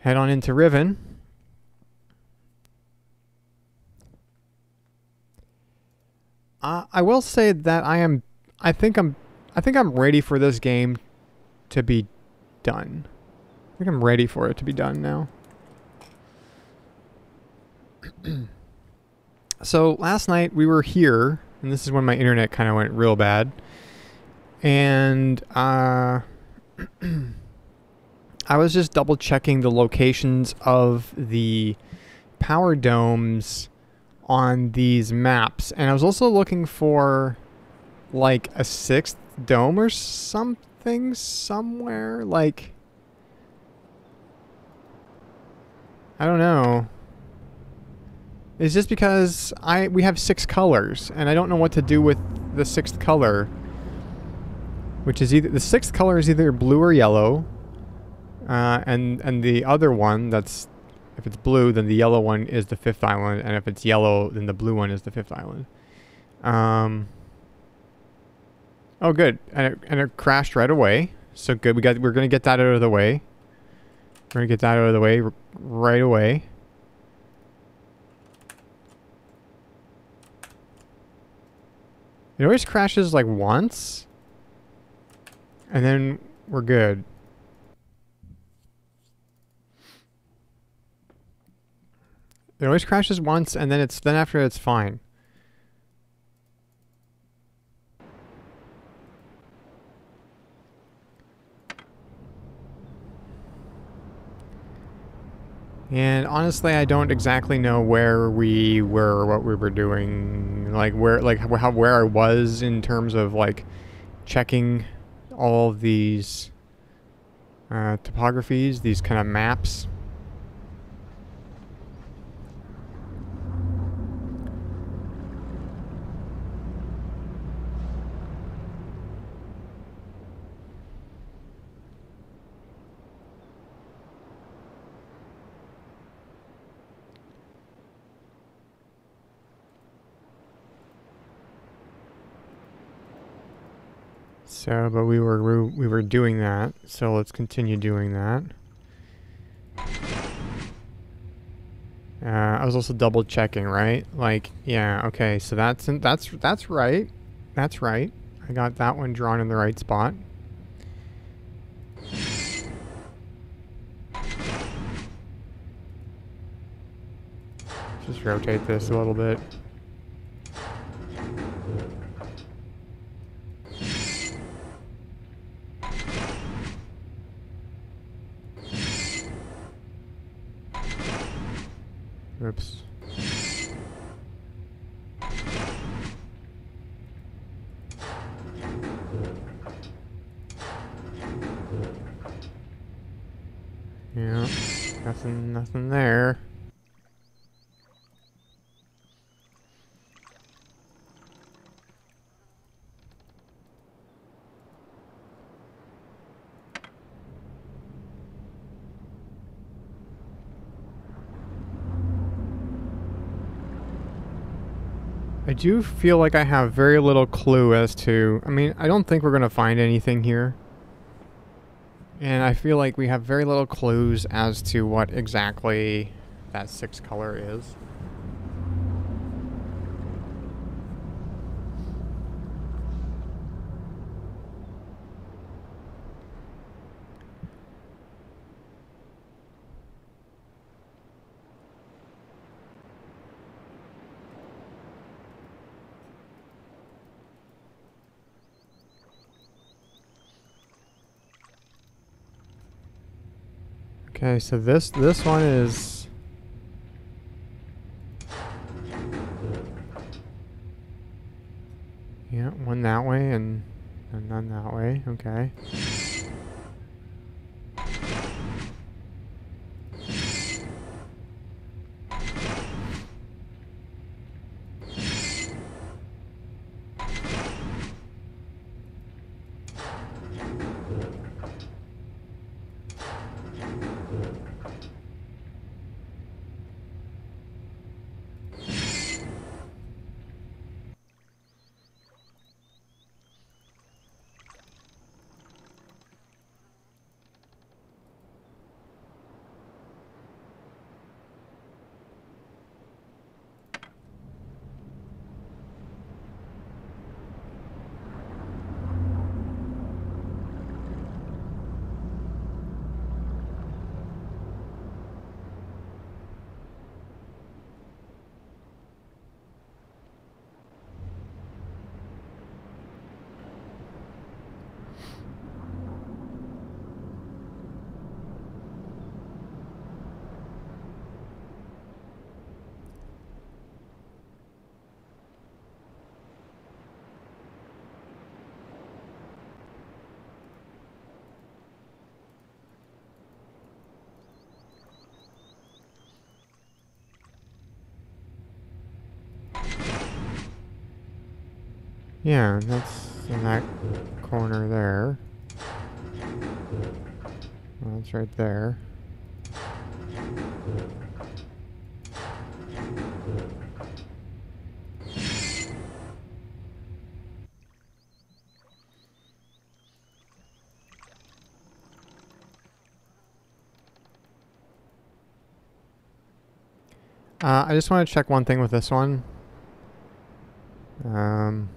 head on into Riven. Uh, I will say that I am. I think I'm. I think I'm ready for this game to be done. I think I'm ready for it to be done now. so last night we were here, and this is when my internet kind of went real bad. And uh, I was just double checking the locations of the power domes on these maps, and I was also looking for like a sixth dome or something somewhere. Like, I don't know. It's just because I we have six colors, and I don't know what to do with the sixth color. Which is either the sixth color is either blue or yellow, uh, and and the other one that's if it's blue, then the yellow one is the fifth island, and if it's yellow, then the blue one is the fifth island. Um. Oh, good, and it, and it crashed right away. So good. We got we're gonna get that out of the way. We're gonna get that out of the way right away. It always crashes like once. And then we're good. It always crashes once and then it's then after it's fine. And honestly, I don't exactly know where we were, what we were doing, like where, like how, where I was in terms of like checking all these uh, topographies, these kind of maps. So, but we were we were doing that, so let's continue doing that. Uh, I was also double checking, right? Like, yeah, okay, so that's that's that's right, that's right. I got that one drawn in the right spot. Just rotate this a little bit. Oops. Yeah, nothing, nothing there. I do feel like I have very little clue as to... I mean, I don't think we're going to find anything here. And I feel like we have very little clues as to what exactly that six color is. Okay, so this this one is Yeah, one that way and and none that way. Okay. Yeah, that's in that corner there. That's right there. Uh, I just want to check one thing with this one. Um,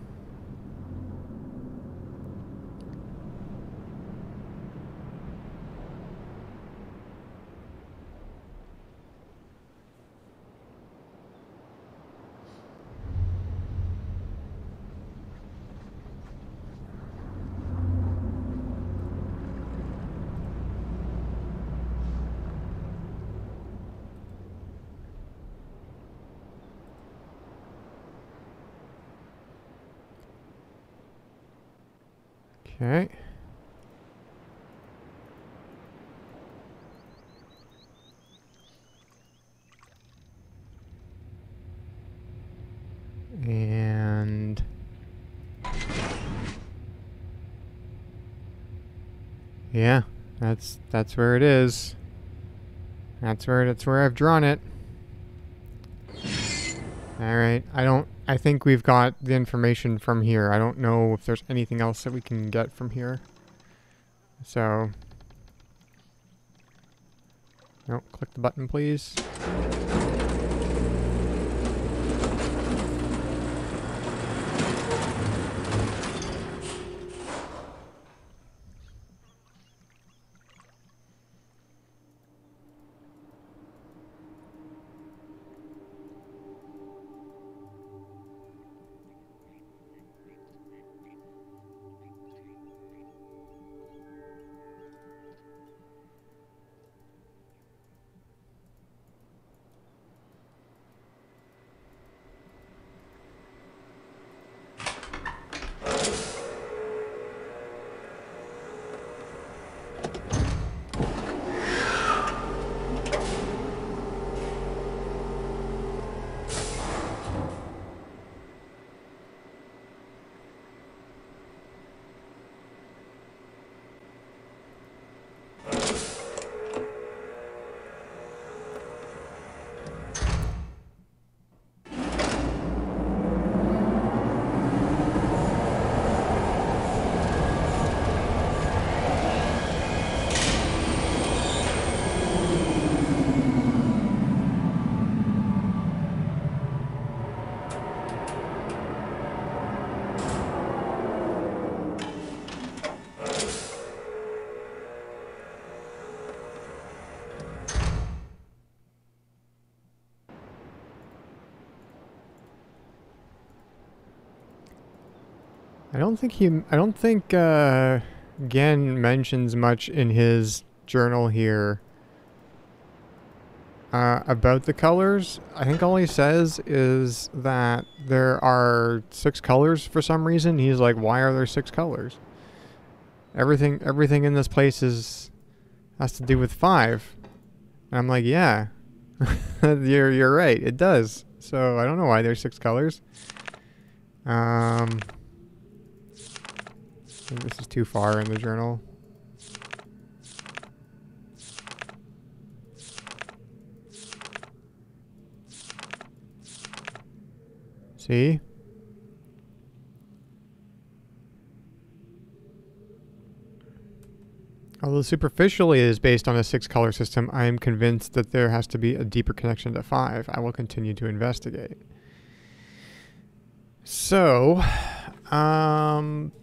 Okay. And yeah, that's that's where it is. That's where that's where I've drawn it. All right. I don't I think we've got the information from here. I don't know if there's anything else that we can get from here. So... No, click the button, please. I don't think he. I don't think uh, Gehn mentions much in his journal here uh, about the colors. I think all he says is that there are six colors for some reason. He's like, "Why are there six colors?" Everything, everything in this place is has to do with five. And I'm like, "Yeah, you're you're right. It does." So I don't know why there's six colors. Um think this is too far in the journal. See? Although superficially it is based on a six color system, I am convinced that there has to be a deeper connection to five. I will continue to investigate. So, um,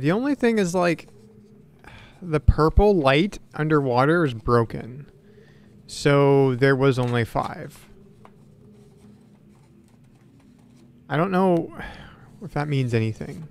The only thing is like the purple light underwater is broken. So there was only five. I don't know if that means anything.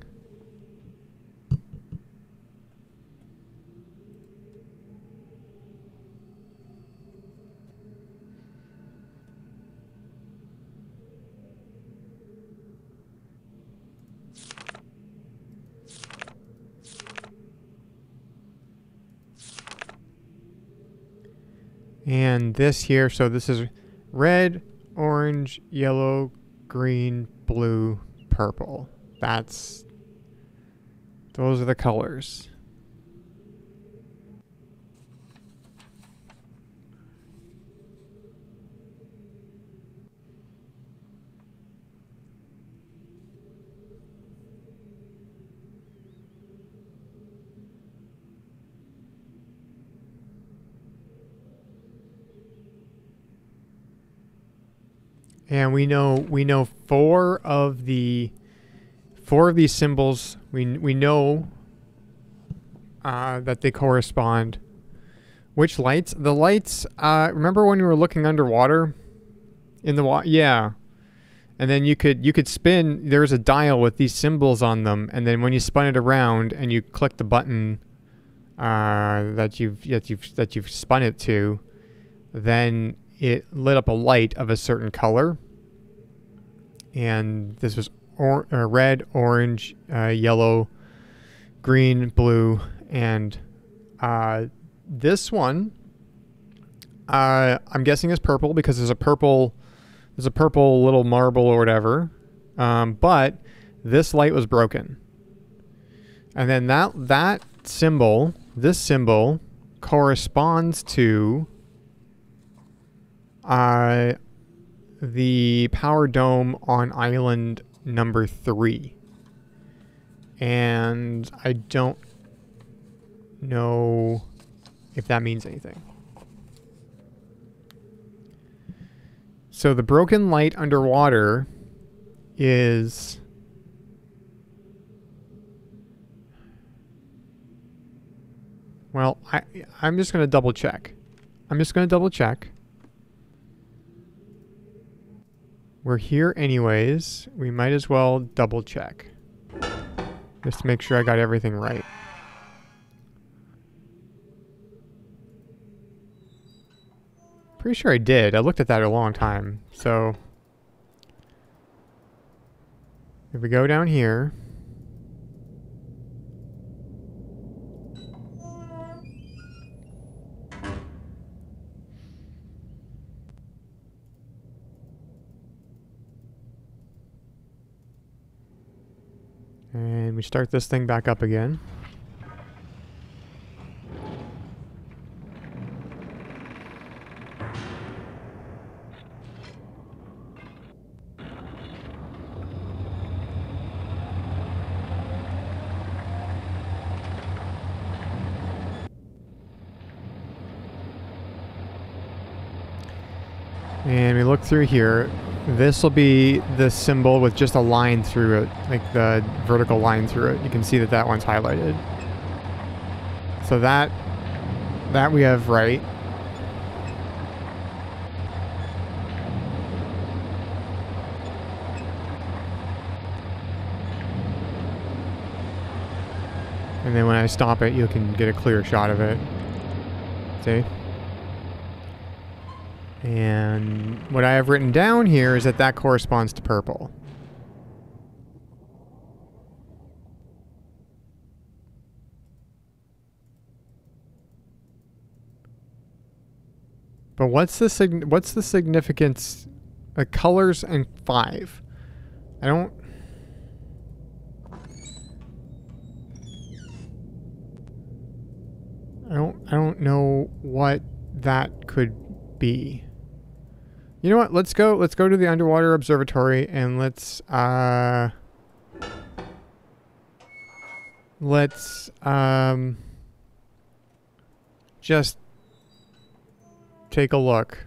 And this here, so this is red, orange, yellow, green, blue, purple. That's those are the colors. And we know we know four of the four of these symbols. We we know uh, that they correspond. Which lights? The lights. Uh, remember when we were looking underwater in the water? Yeah. And then you could you could spin. There's a dial with these symbols on them, and then when you spun it around and you click the button uh, that you've that you've that you've spun it to, then it lit up a light of a certain color. And this was or, red, orange, uh, yellow, green, blue, and uh, this one uh, I'm guessing is purple because there's a purple there's a purple little marble or whatever. Um, but this light was broken. And then that that symbol, this symbol corresponds to uh, the power dome on island number three. And I don't know if that means anything. So the broken light underwater is Well, I I'm just going to double check. I'm just going to double check. We're here anyways. We might as well double check. Just to make sure I got everything right. Pretty sure I did. I looked at that a long time. So, if we go down here, and we start this thing back up again. And we look through here. This will be the symbol with just a line through it, like the vertical line through it. You can see that that one's highlighted. So that, that we have right. And then when I stop it, you can get a clear shot of it. See? And what I have written down here is that that corresponds to purple. But what's the what's the significance of colors and 5? I don't I don't I don't know what that could be. You know what? Let's go. Let's go to the underwater observatory and let's uh let's um just take a look.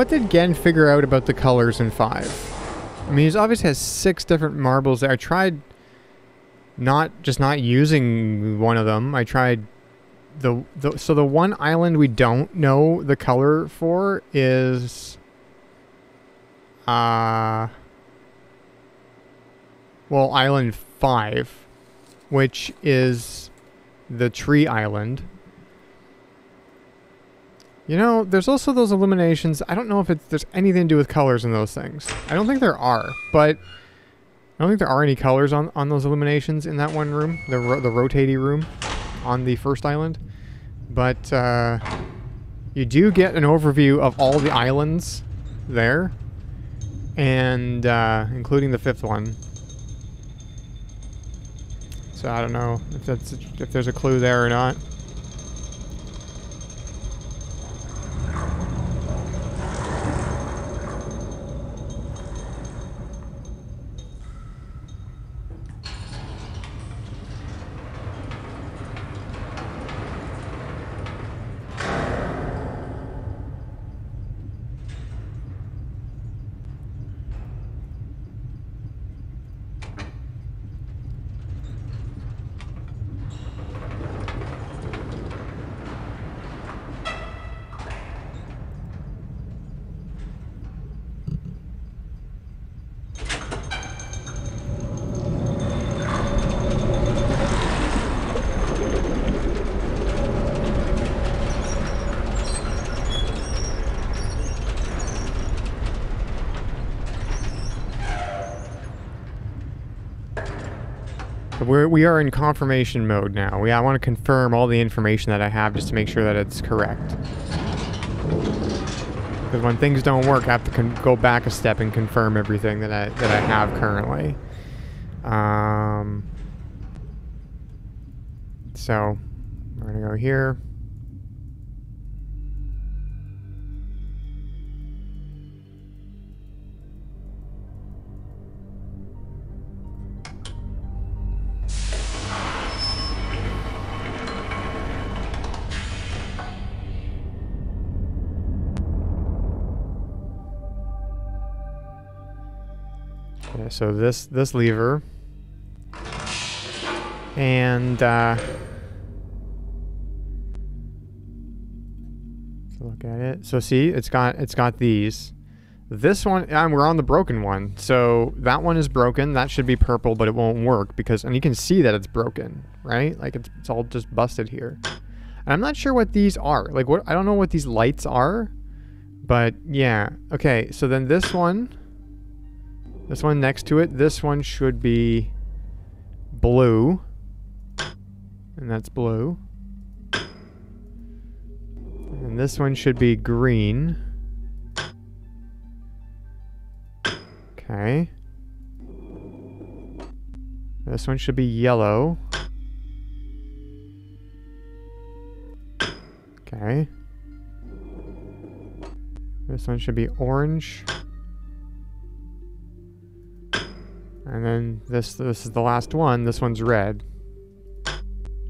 What did Gehn figure out about the colors in 5? I mean, he's obviously has six different marbles there. I tried not just not using one of them. I tried the, the so the one island we don't know the color for is uh well island 5 which is the tree island you know, there's also those illuminations. I don't know if there's anything to do with colors in those things. I don't think there are, but I don't think there are any colors on, on those illuminations in that one room, the, ro the rotating room on the first island. But uh, you do get an overview of all the islands there, and uh, including the fifth one. So I don't know if that's if there's a clue there or not. we're, we are in confirmation mode now. We, I want to confirm all the information that I have just to make sure that it's correct. Because when things don't work, I have to go back a step and confirm everything that I, that I have currently. Um, so, we're going to go here. So this this lever and uh, look at it. So see, it's got it's got these. This one, and we're on the broken one. So that one is broken. That should be purple, but it won't work because, and you can see that it's broken, right? Like it's, it's all just busted here. And I'm not sure what these are. Like what, I don't know what these lights are, but yeah. Okay, so then this one, this one next to it, this one should be blue. And that's blue. And this one should be green. Okay. This one should be yellow. Okay. This one should be orange. And then this this is the last one. This one's red.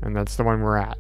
And that's the one we're at.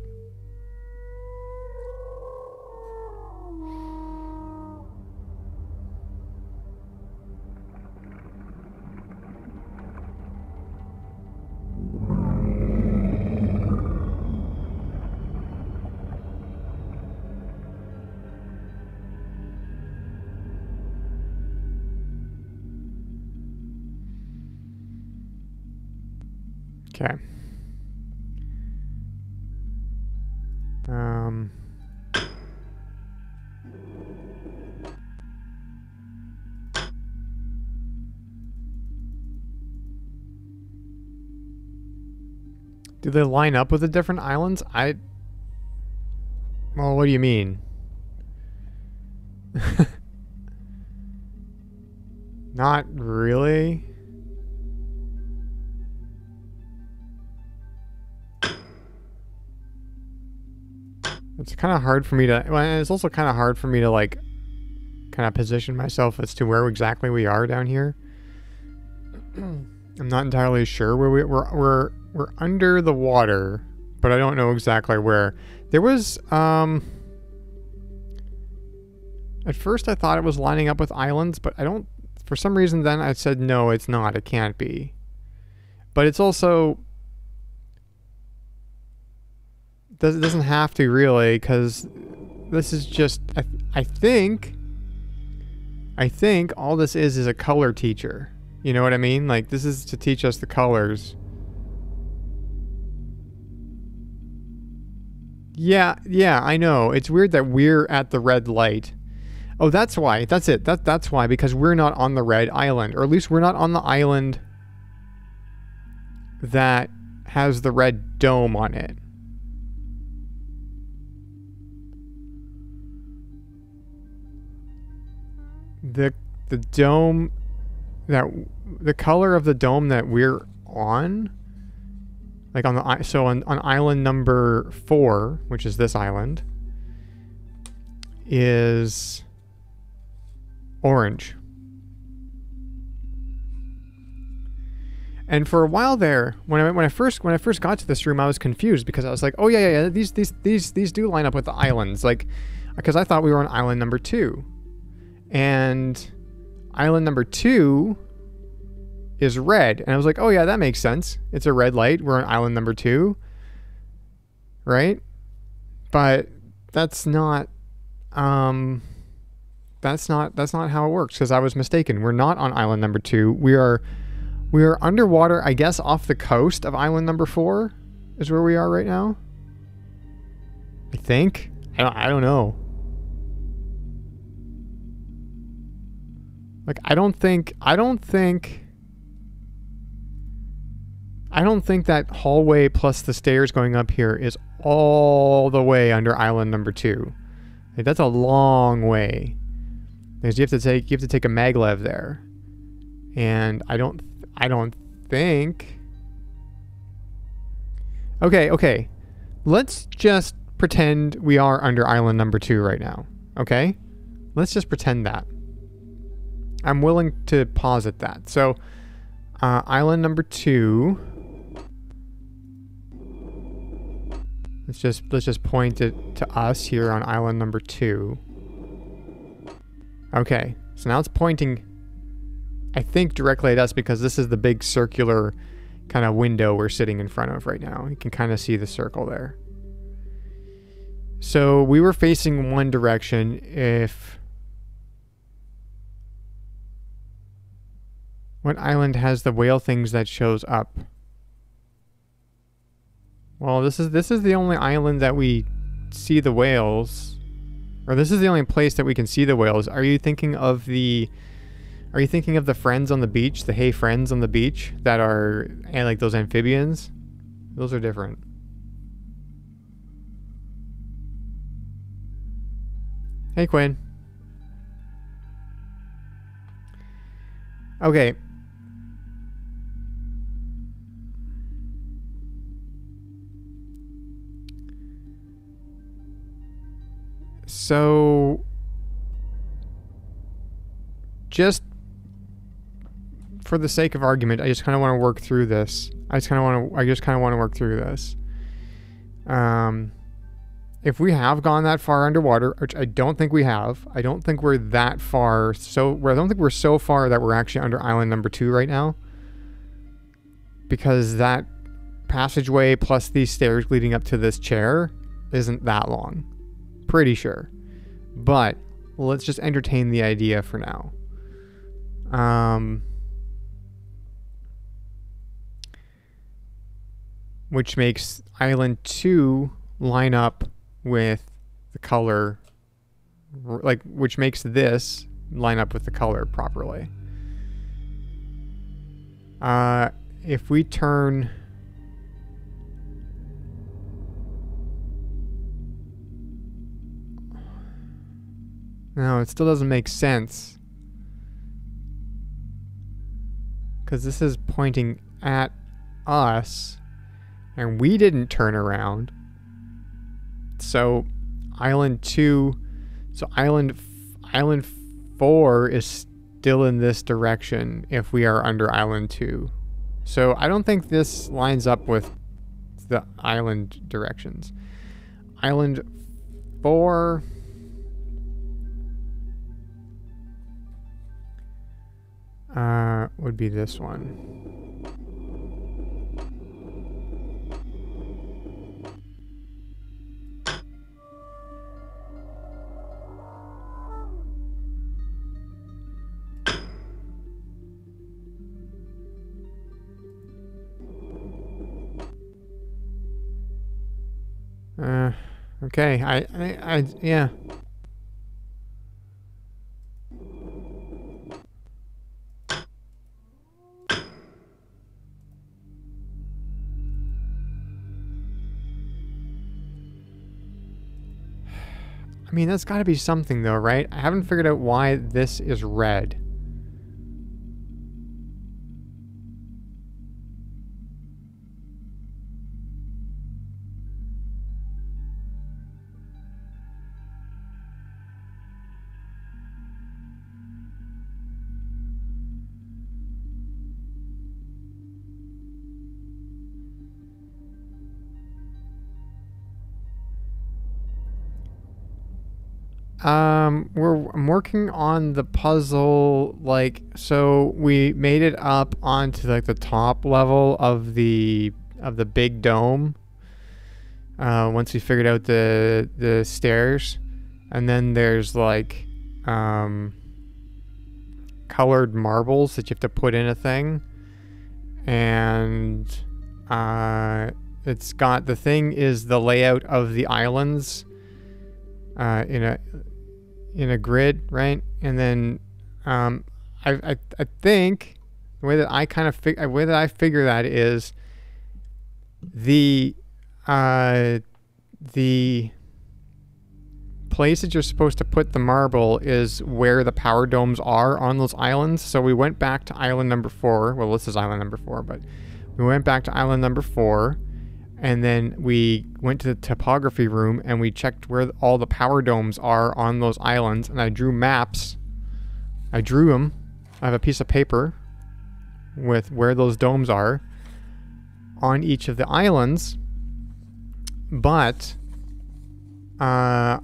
Do they line up with the different islands? I... Well, what do you mean? Not really. It's kind of hard for me to, well, it's also kind of hard for me to like kind of position myself as to where exactly we are down here. I'm not entirely sure where we, we're, we're, we're under the water, but I don't know exactly where. There was, um, At first I thought it was lining up with islands, but I don't for some reason then I said no, it's not. It can't be. But it's also does it doesn't have to really cuz this is just I, I think I think all this is is a color teacher. You know what I mean? Like this is to teach us the colors. Yeah, yeah, I know. It's weird that we're at the red light. Oh, that's why. That's it. That that's why because we're not on the red island, or at least we're not on the island that has the red dome on it. The the dome that the color of the dome that we're on like on the so on, on island number four which is this island is orange. And for a while there when I when I first when I first got to this room I was confused because I was like oh yeah yeah, yeah these these these these do line up with the islands. Like because I thought we were on island number two. And island number two is red. And I was like, oh, yeah, that makes sense. It's a red light. We're on island number two. Right? But that's not. Um, that's not that's not how it works because I was mistaken. We're not on island number two. We are we are underwater, I guess, off the coast of island number four is where we are right now. I think. I don't, I don't know. Like I don't think I don't think I don't think that hallway plus the stairs going up here is all the way under island number two. Like, that's a long way. Because you have to take you have to take a maglev there, and I don't I don't think. Okay, okay, let's just pretend we are under island number two right now. Okay, let's just pretend that. I'm willing to posit that. So, uh, island number two Let's just let's just point it to us here on island number two. Okay, so now it's pointing, I think, directly at us because this is the big circular kind of window we're sitting in front of right now. You can kind of see the circle there. So we were facing one direction. If what island has the whale things that shows up? Well, this is this is the only island that we see the whales. Or this is the only place that we can see the whales. Are you thinking of the Are you thinking of the friends on the beach, the hey friends on the beach that are and like those amphibians? Those are different. Hey Quinn. Okay, So just for the sake of argument, I just kind of want to work through this. I just kind of want to I just kind of want to work through this. Um if we have gone that far underwater, which I don't think we have, I don't think we're that far. So I don't think we're so far that we're actually under island number two right now, because that passageway plus these stairs leading up to this chair isn't that long. Pretty sure. But let's just entertain the idea for now. Um, which makes Island 2 line up with the color, like, which makes this line up with the color properly. Uh, if we turn No, it still doesn't make sense. Because this is pointing at us, and we didn't turn around. So, island 2, so island island 4 is still in this direction if we are under island 2. So, I don't think this lines up with the island directions. Island 4 uh, would be this one. Uh, okay, I, I, I, yeah. Mean, that's got to be something though, right? I haven't figured out why this is red. Um, we're I'm working on the puzzle. Like, so we made it up onto like the top level of the of the big dome. Uh, once we figured out the the stairs, and then there's like um colored marbles that you have to put in a thing, and uh, it's got the thing is the layout of the islands. Uh, in a in a grid, right? And then um, I, I, I think the way that I kind of fig- the way that I figure that is the uh, the place that you're supposed to put the marble is where the power domes are on those islands. So we went back to island number four. Well, this is island number four, but we went back to island number four and then we went to the topography room and we checked where all the power domes are on those islands and I drew maps. I drew them. I have a piece of paper with where those domes are on each of the islands. But uh,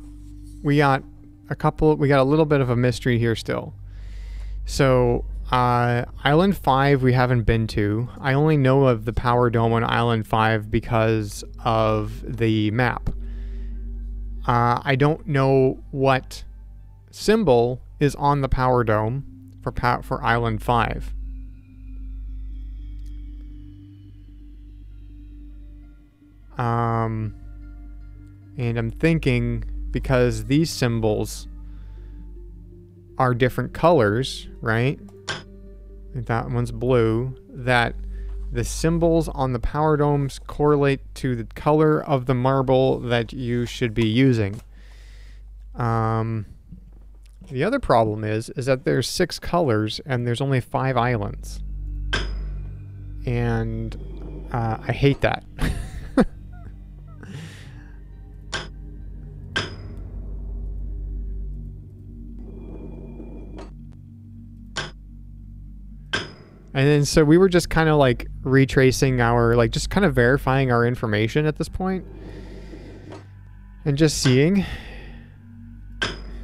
we got a couple, we got a little bit of a mystery here still. So uh, Island 5 we haven't been to. I only know of the Power Dome on Island 5 because of the map. Uh, I don't know what symbol is on the Power Dome for, for Island 5. Um, and I'm thinking because these symbols are different colors, right? That one's blue, that the symbols on the power domes correlate to the color of the marble that you should be using. Um, the other problem is, is that there's six colors and there's only five islands. And uh, I hate that. And then so we were just kind of like retracing our, like just kind of verifying our information at this point. And just seeing.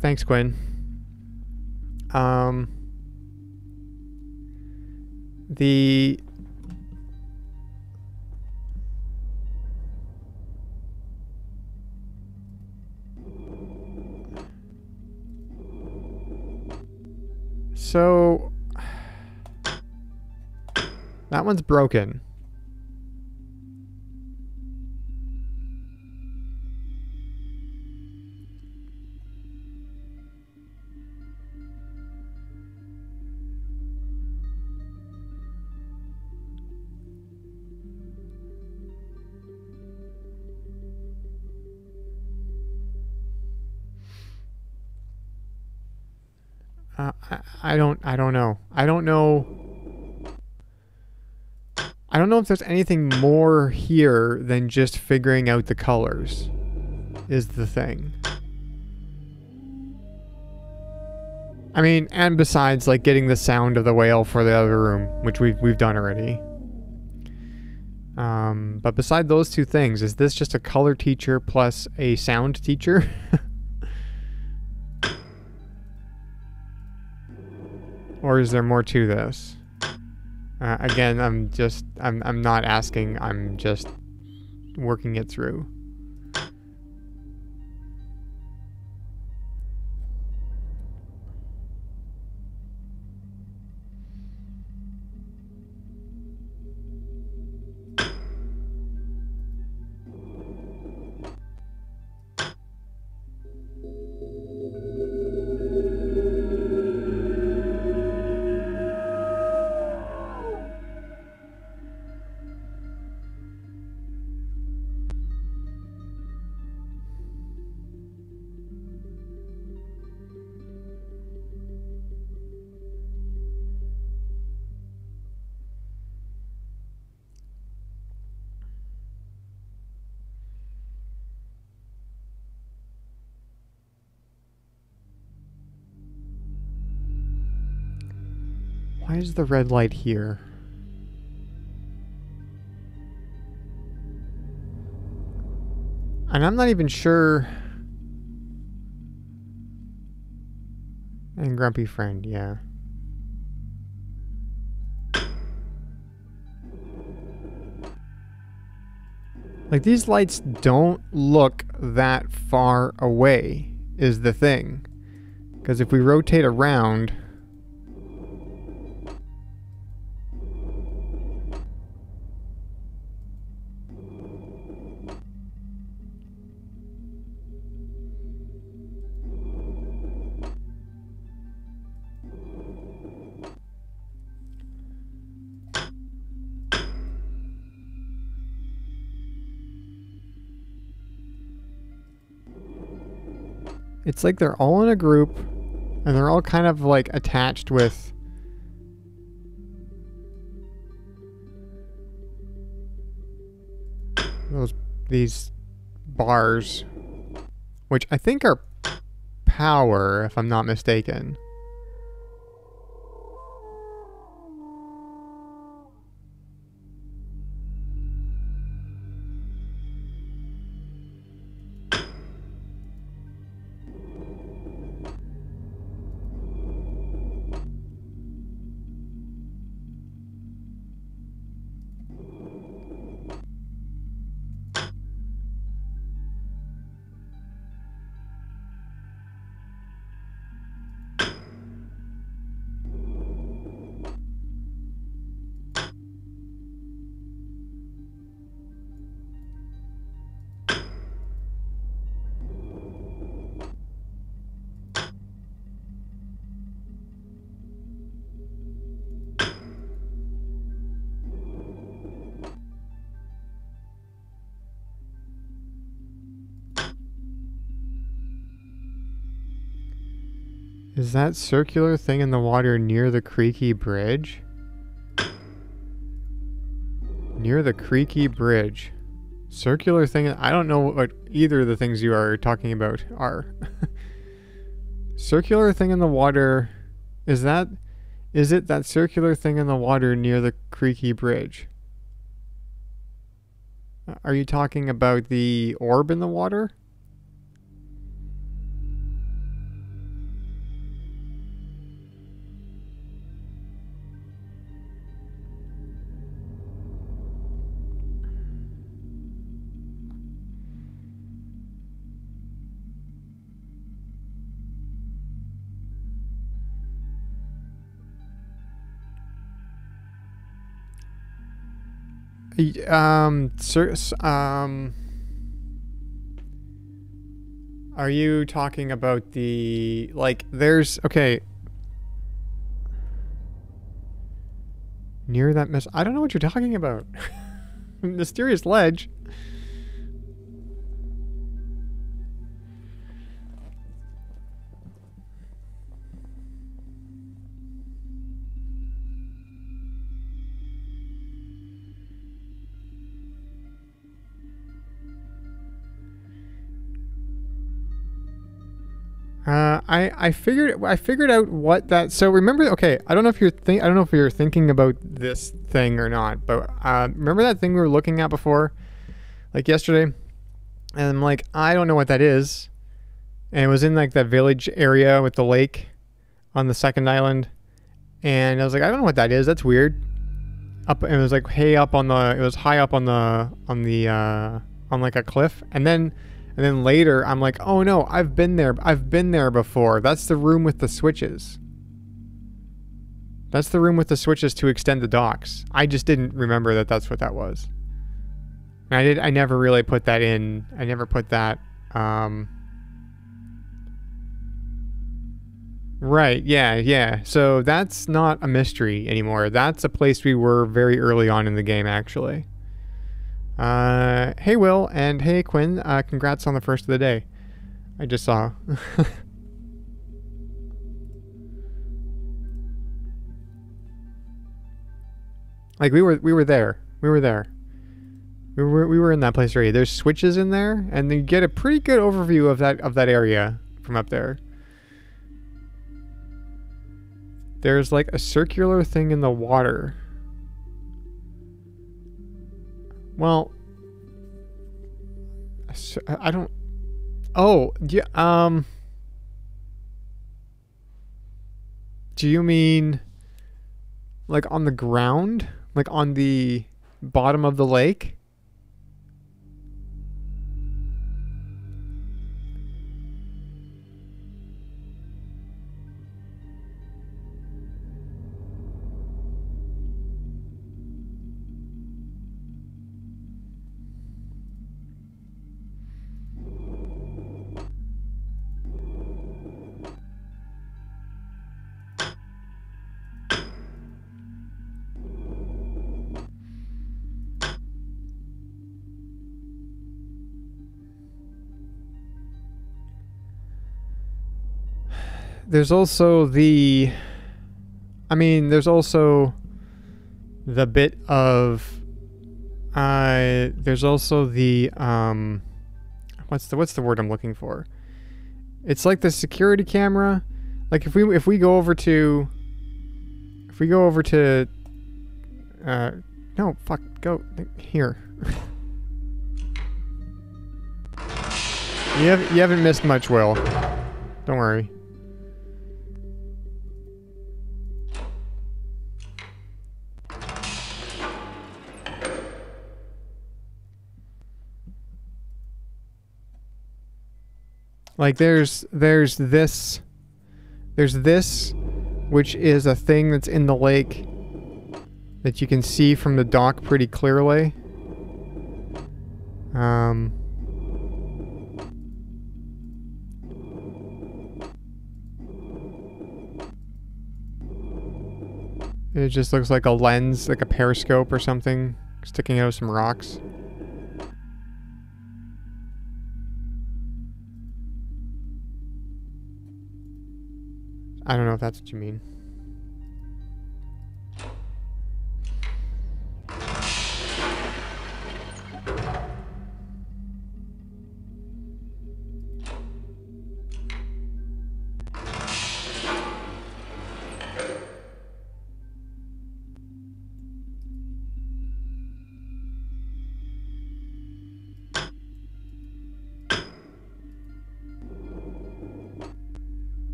Thanks, Quinn. Um, the so that one's broken. Uh, I, I don't I don't know. I don't know I don't know if there's anything more here than just figuring out the colors is the thing. I mean, and besides, like, getting the sound of the whale for the other room, which we've, we've done already. Um, but beside those two things, is this just a color teacher plus a sound teacher? Or is there more to this? Uh, again, I'm just, I'm, I'm not asking, I'm just working it through. The red light here? And I'm not even sure... And grumpy friend, yeah. Like, these lights don't look that far away, is the thing. Because if we rotate around... It's like they're all in a group and they're all kind of like attached with those these bars which I think are power if I'm not mistaken. That circular thing in the water near the creaky bridge? Near the creaky bridge. Circular thing, I don't know what either of the things you are talking about are. circular thing in the water, is that, is it that circular thing in the water near the creaky bridge? Are you talking about the orb in the water? Um, sir, um, are you talking about the, like, there's, okay. Near that mess, I don't know what you're talking about. Mysterious ledge. Uh, I I figured I figured out what that. So remember, okay, I don't know if you're think I don't know if you're thinking about this thing or not, but uh, remember that thing we were looking at before, like yesterday, and I'm like, I don't know what that is, and it was in like that village area with the lake on the second island, And I was like, I don't know what that is. That's weird. Up, it was like hey up on the. It was high up on the on the uh, on like a cliff. And then and then later I'm like, oh no, I've been there. I've been there before. That's the room with the switches. That's the room with the switches to extend the docks. I just didn't remember that that's what that was. And I did. I never really put that in. I never put that. Um, right. Yeah. Yeah. So that's not a mystery anymore. That's a place we were very early on in the game, actually. Uh, hey, Will, and hey, Quinn. Uh, congrats on the first of the day. I just saw. like we were, we were there. We were there. We were we were in that place already. There's switches in there, and you get a pretty good overview of that of that area from up there. There's like a circular thing in the water. Well, I don't. Oh, yeah. Um. Do you mean like on the ground, like on the bottom of the lake? There's also the I mean, there's also the bit of uh there's also the um what's the what's the word I'm looking for? It's like the security camera. Like if we if we go over to if we go over to uh no, fuck, go here. you have you haven't missed much, Will. Don't worry. Like there's there's this there's this which is a thing that's in the lake that you can see from the dock pretty clearly. Um It just looks like a lens, like a periscope or something, sticking out of some rocks. I don't know if that's what you mean.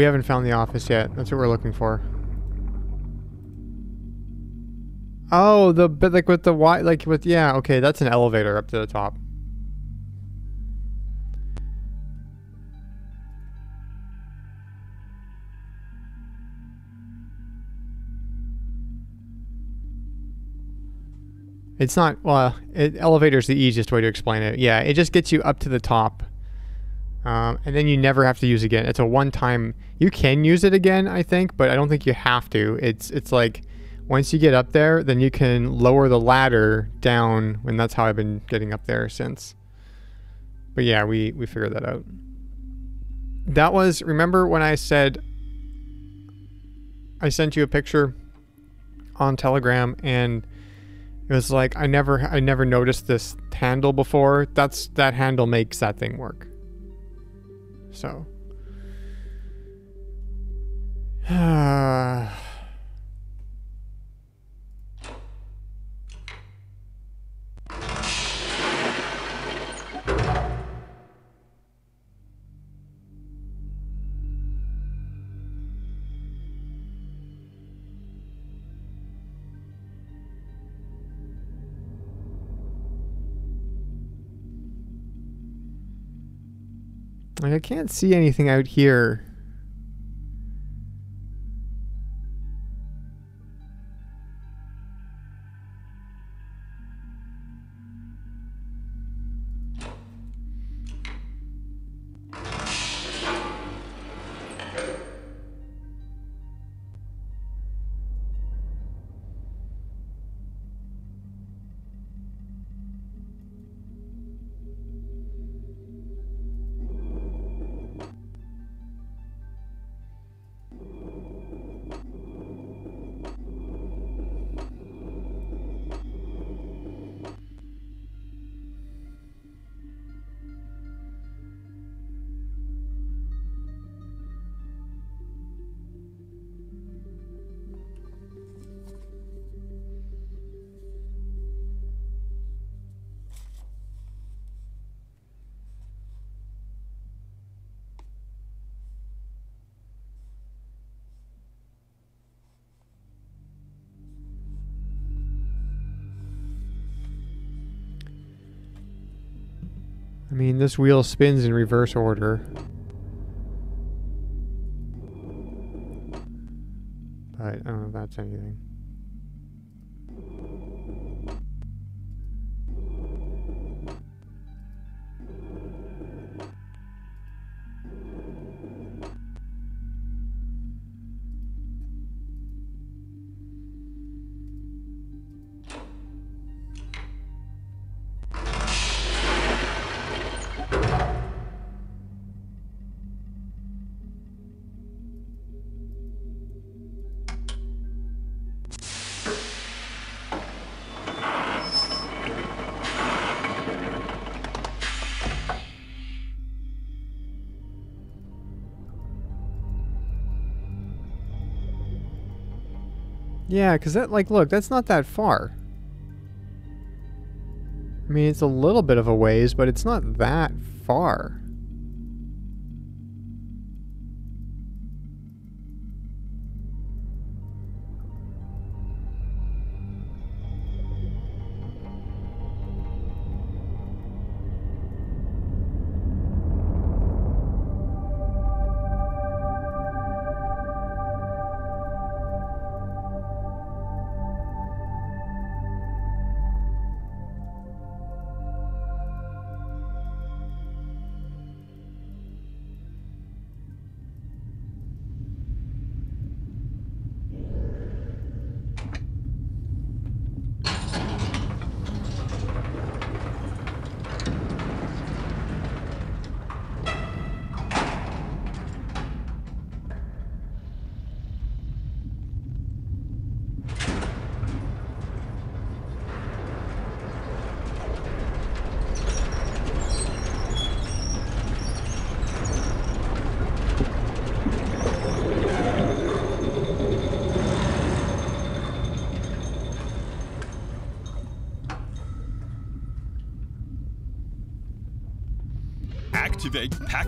We haven't found the office yet. That's what we're looking for. Oh, the bit like with the white, like with yeah. Okay, that's an elevator up to the top. It's not well. It, elevator's the easiest way to explain it. Yeah, it just gets you up to the top um, and then you never have to use it again. It's a one-time. You can use it again, I think, but I don't think you have to. It's it's like once you get up there, then you can lower the ladder down, and that's how I've been getting up there since. But yeah, we we figured that out. That was remember when I said I sent you a picture on Telegram and it was like I never I never noticed this handle before. That's that handle makes that thing work. So Like I can't see anything out here. Mean, this wheel spins in reverse order. But I don't know if that's anything. Yeah, because that, like, look, that's not that far. I mean, it's a little bit of a ways, but it's not that far.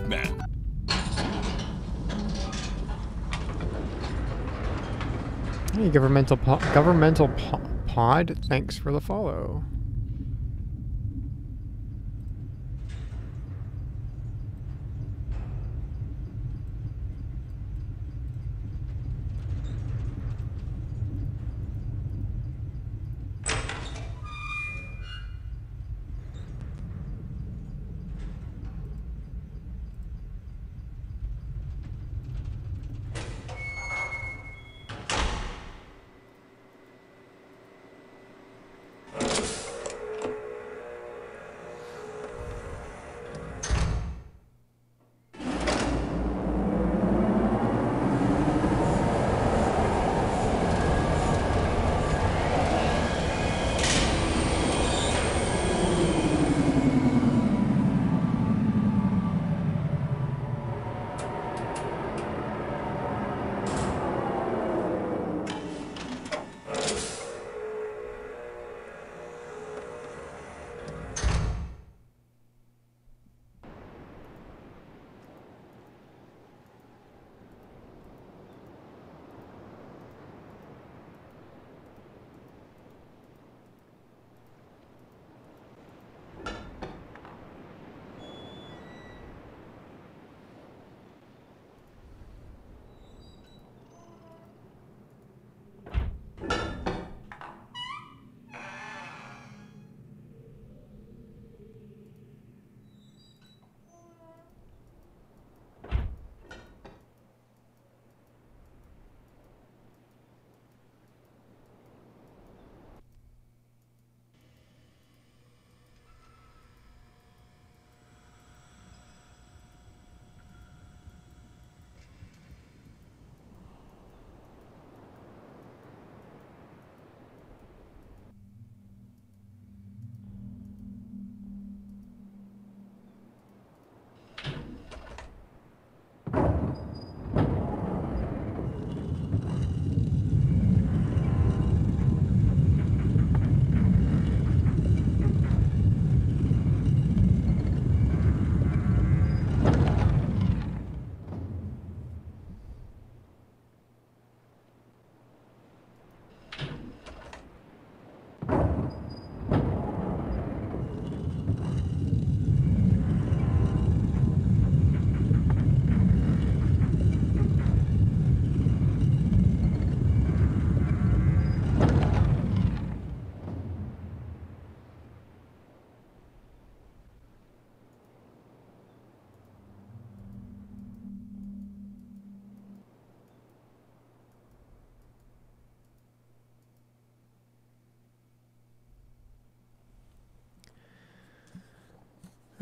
Pac-Man. Hey, governmental po governmental po pod. Thanks for the follow.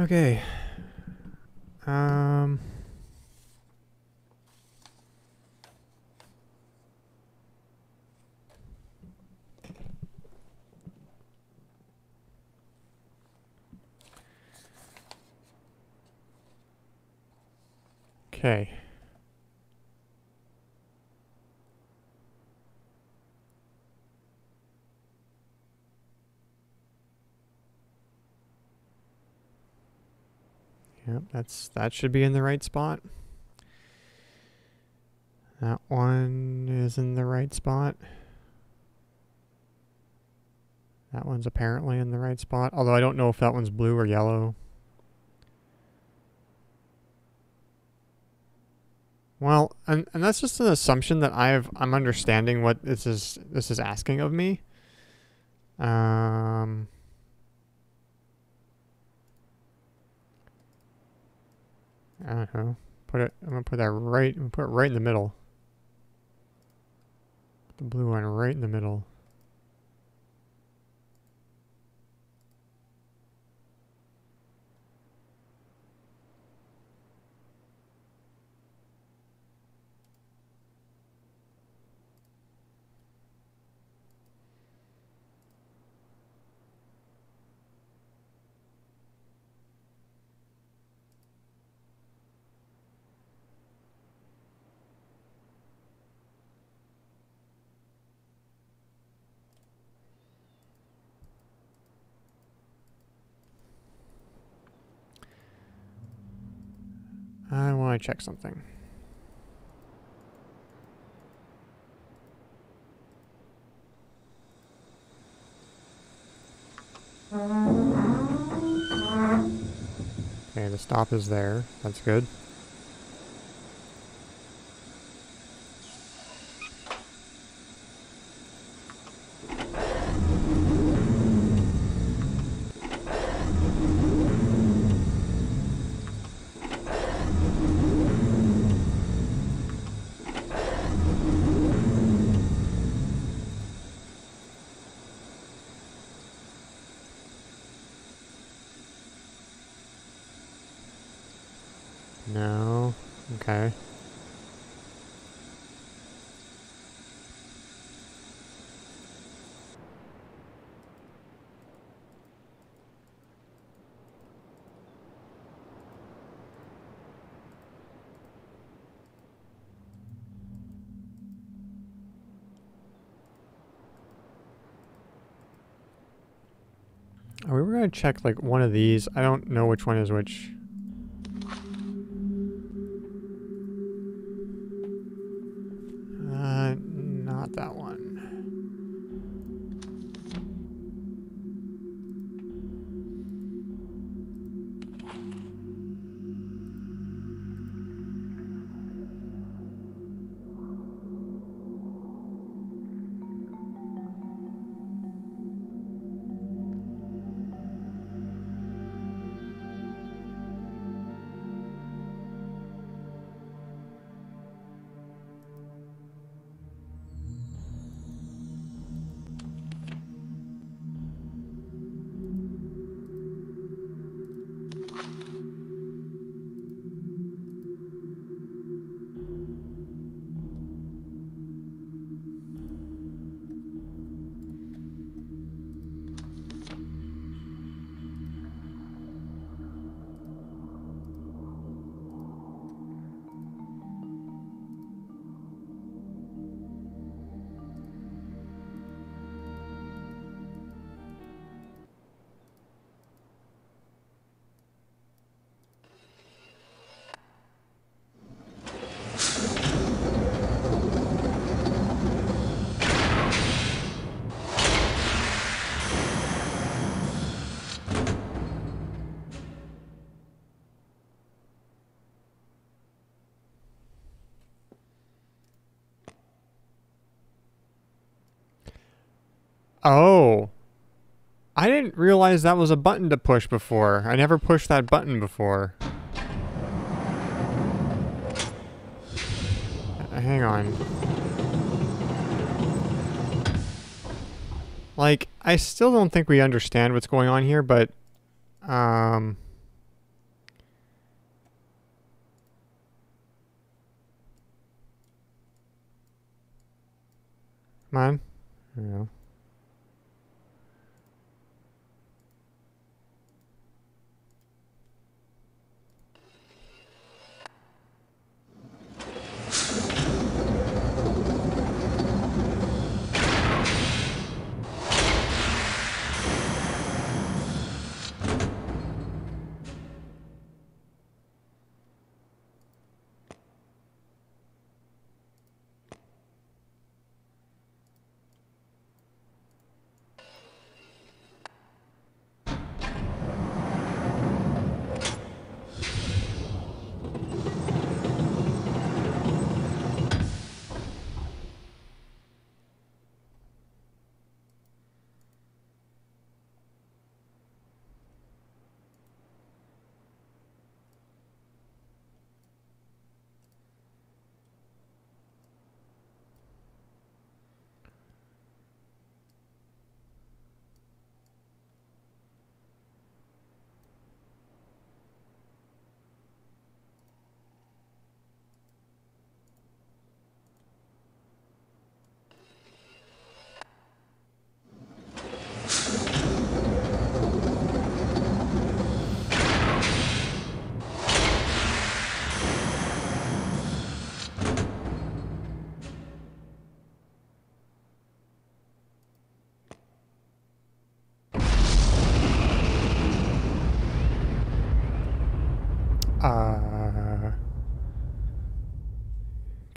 Okay. Um. Okay. Yep, that's that should be in the right spot. That one is in the right spot. That one's apparently in the right spot, although I don't know if that one's blue or yellow. Well, and and that's just an assumption that I've I'm understanding what this is this is asking of me. Um Don't know. Put it. I'm gonna put that right. Put it right in the middle. The blue one right in the middle. I want to check something. Okay, the stop is there. That's good. No. Okay. Oh, we were gonna check like one of these. I don't know which one is which. Realize that was a button to push before. I never pushed that button before. Uh, hang on. Like, I still don't think we understand what's going on here, but... Um...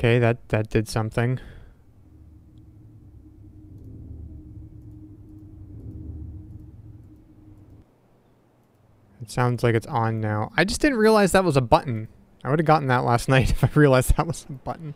Okay, that that did something. It sounds like it's on now. I just didn't realize that was a button. I would have gotten that last night if I realized that was a button.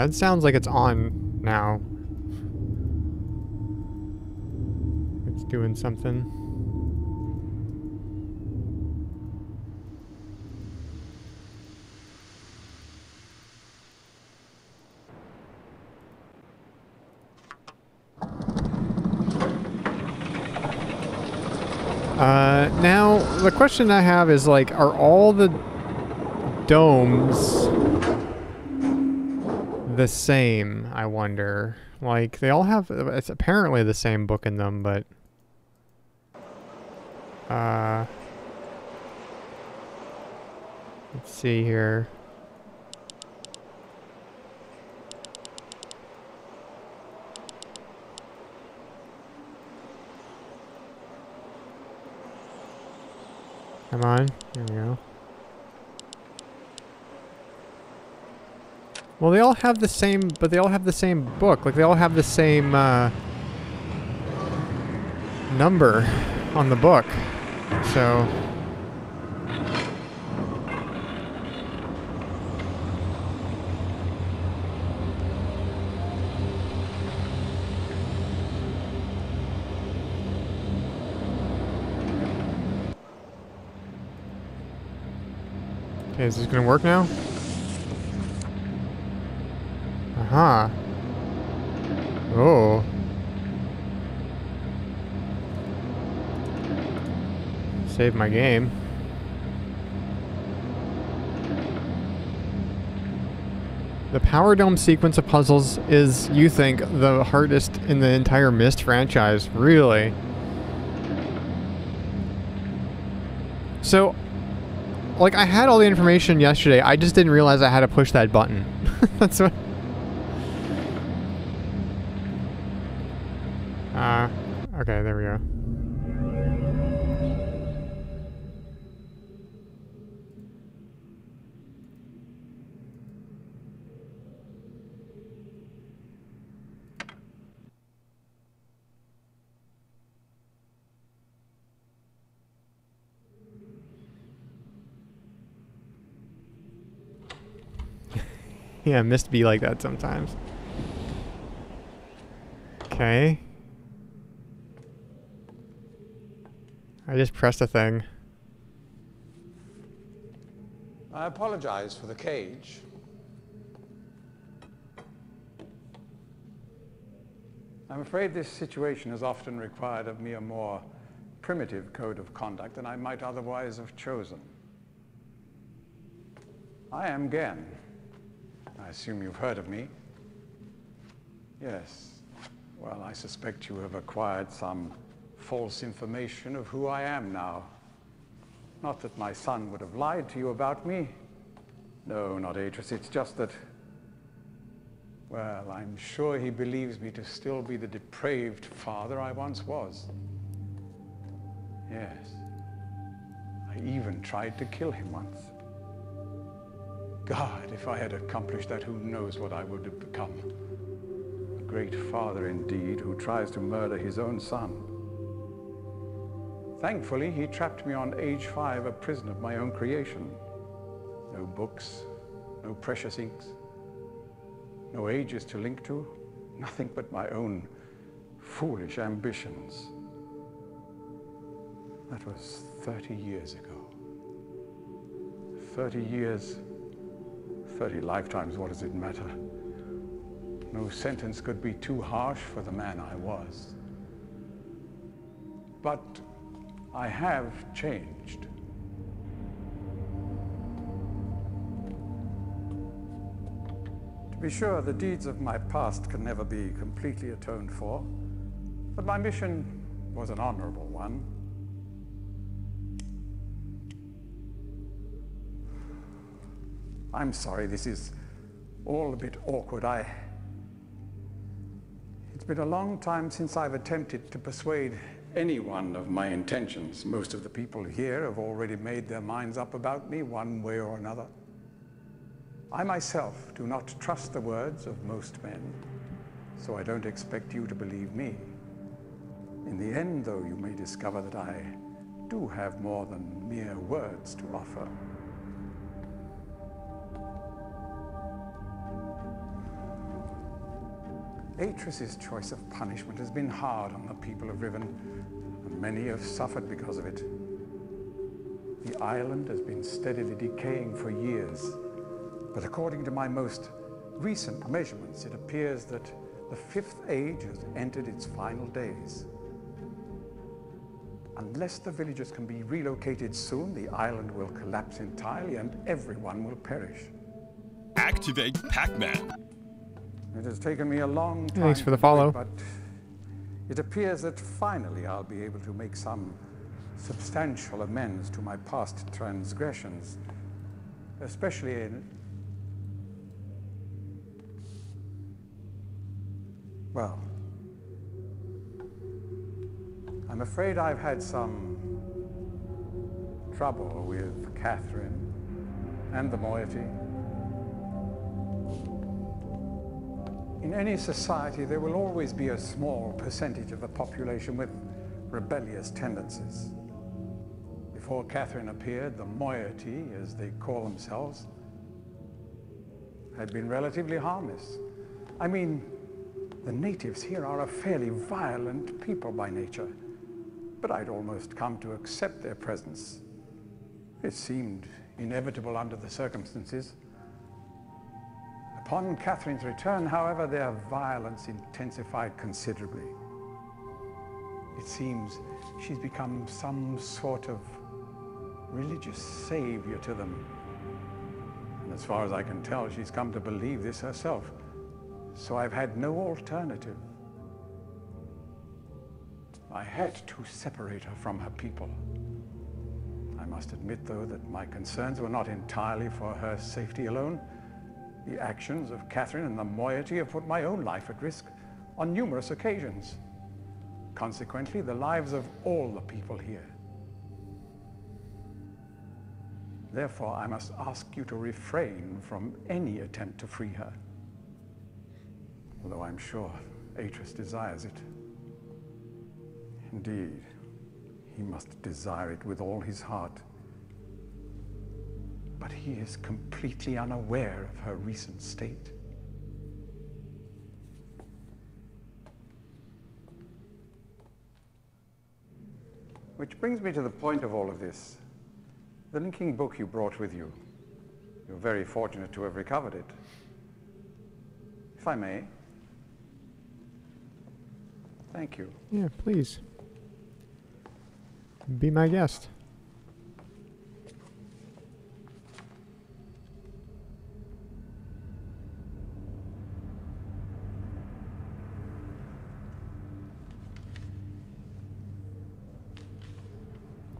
That sounds like it's on now. It's doing something. Uh, now, the question I have is like, are all the domes the same, I wonder. Like, they all have, it's apparently the same book in them, but... Uh... Let's see here. Come on, there we go. Well, they all have the same, but they all have the same book. Like, they all have the same, uh, number on the book. So... Okay, is this gonna work now? Huh. Oh. Save my game. The Power Dome sequence of puzzles is, you think, the hardest in the entire Myst franchise. Really? So, like, I had all the information yesterday. I just didn't realize I had to push that button. That's what... yeah, Myst be like that sometimes. Okay. I just pressed a thing. I apologize for the cage. I'm afraid this situation has often required of me a more primitive code of conduct than I might otherwise have chosen. I am Gehn. I assume you've heard of me. Yes. Well, I suspect you have acquired some false information of who I am now. Not that my son would have lied to you about me. No, not Atrus. It's just that, well, I'm sure he believes me to still be the depraved father I once was. Yes. I even tried to kill him once. God, if I had accomplished that, who knows what I would have become. A great father indeed, who tries to murder his own son. Thankfully, he trapped me on age five, a prison of my own creation. No books, no precious inks, no ages to link to, nothing but my own foolish ambitions. That was 30 years ago. 30 years, 30 lifetimes, what does it matter? No sentence could be too harsh for the man I was. But I have changed. To be sure, the deeds of my past can never be completely atoned for, but my mission was an honorable one. I'm sorry, this is all a bit awkward. I. It's been a long time since I've attempted to persuade anyone of my intentions. Most of the people here have already made their minds up about me one way or another. I myself do not trust the words of most men, so I don't expect you to believe me. In the end, though, you may discover that I do have more than mere words to offer. Atrus's choice of punishment has been hard on the people of Riven, and many have suffered because of it. The island has been steadily decaying for years, but according to my most recent measurements, it appears that the fifth age has entered its final days. Unless the villagers can be relocated soon, the island will collapse entirely and everyone will perish. Activate Pac-Man. It has taken me a long time. Thanks for the follow. wait, But it appears that finally I'll be able to make some substantial amends to my past transgressions, especially in. Well, I'm afraid I've had some trouble with Catherine and the moiety. In any society, there will always be a small percentage of the population with rebellious tendencies. Before Catherine appeared, the moiety, as they call themselves, had been relatively harmless. I mean, the natives here are a fairly violent people by nature, but I'd almost come to accept their presence. It seemed inevitable under the circumstances. Upon Catherine's return, however, their violence intensified considerably. It seems she's become some sort of religious savior to them. And as far as I can tell, she's come to believe this herself. So I've had no alternative. I had to separate her from her people. I must admit, though, that my concerns were not entirely for her safety alone. The actions of Catherine and the moiety have put my own life at risk on numerous occasions. Consequently, the lives of all the people here. Therefore, I must ask you to refrain from any attempt to free her. Although I'm sure Atrus desires it. Indeed, he must desire it with all his heart. But he is completely unaware of her recent state. Which brings me to the point of all of this. The linking book you brought with you. You're very fortunate to have recovered it. If I may. Thank you. Yeah, please. Be my guest.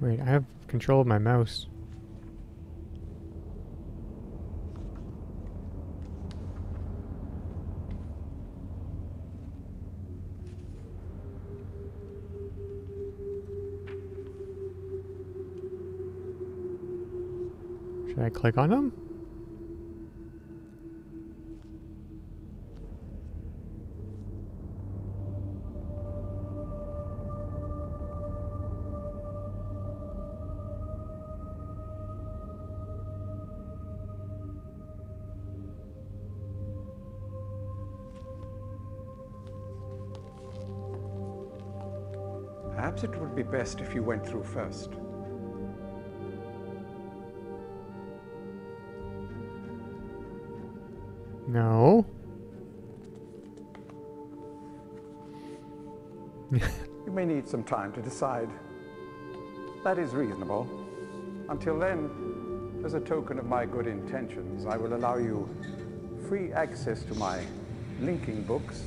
Wait, I have control of my mouse. Should I click on them? Best if you went through first. No. You may need some time to decide. That is reasonable. Until then, as a token of my good intentions, I will allow you free access to my linking books,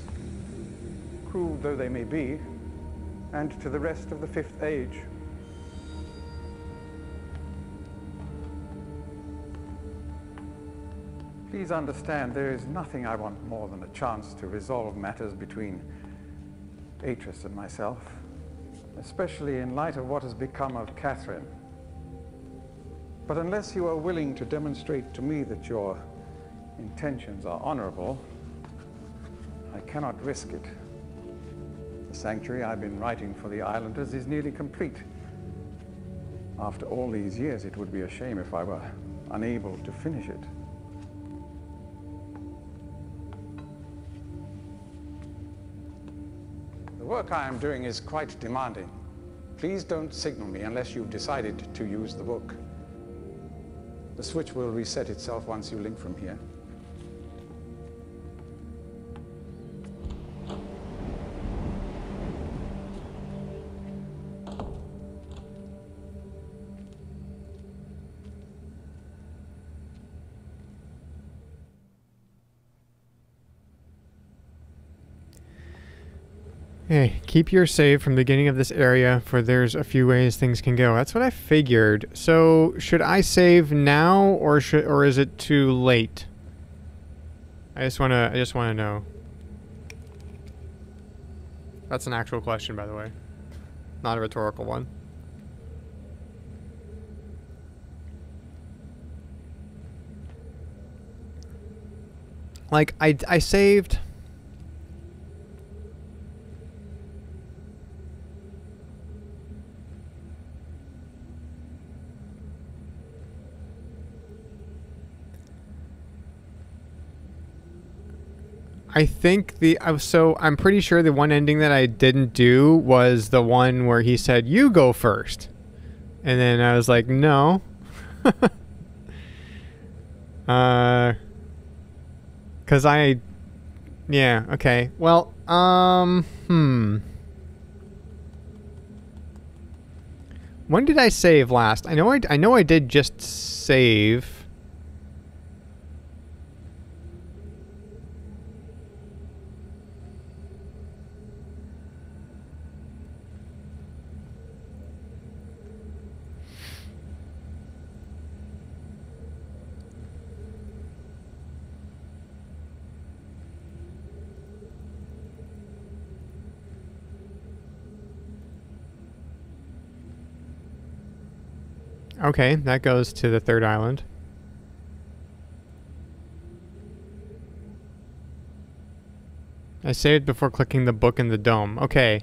crude though they may be, and to the rest of the Fifth Age. Please understand, there is nothing I want more than a chance to resolve matters between Atrus and myself, especially in light of what has become of Catherine. But unless you are willing to demonstrate to me that your intentions are honorable, I cannot risk it. The sanctuary I've been writing for the islanders is nearly complete. After all these years, it would be a shame if I were unable to finish it. The work I am doing is quite demanding. Please don't signal me unless you've decided to use the book. The switch will reset itself once you link from here. Hey, keep your save from the beginning of this area, for there's a few ways things can go. That's what I figured. So, should I save now, or should, or is it too late? I just wanna, I just wanna know. That's an actual question, by the way, not a rhetorical one. Like I, I saved. I think the uh, so I'm pretty sure the one ending that I didn't do was the one where he said you go first, and then I was like no. uh, cause I, yeah okay well um hmm. When did I save last? I know I, I know I did just save. Okay, that goes to the third island. I saved before clicking the book in the dome. Okay.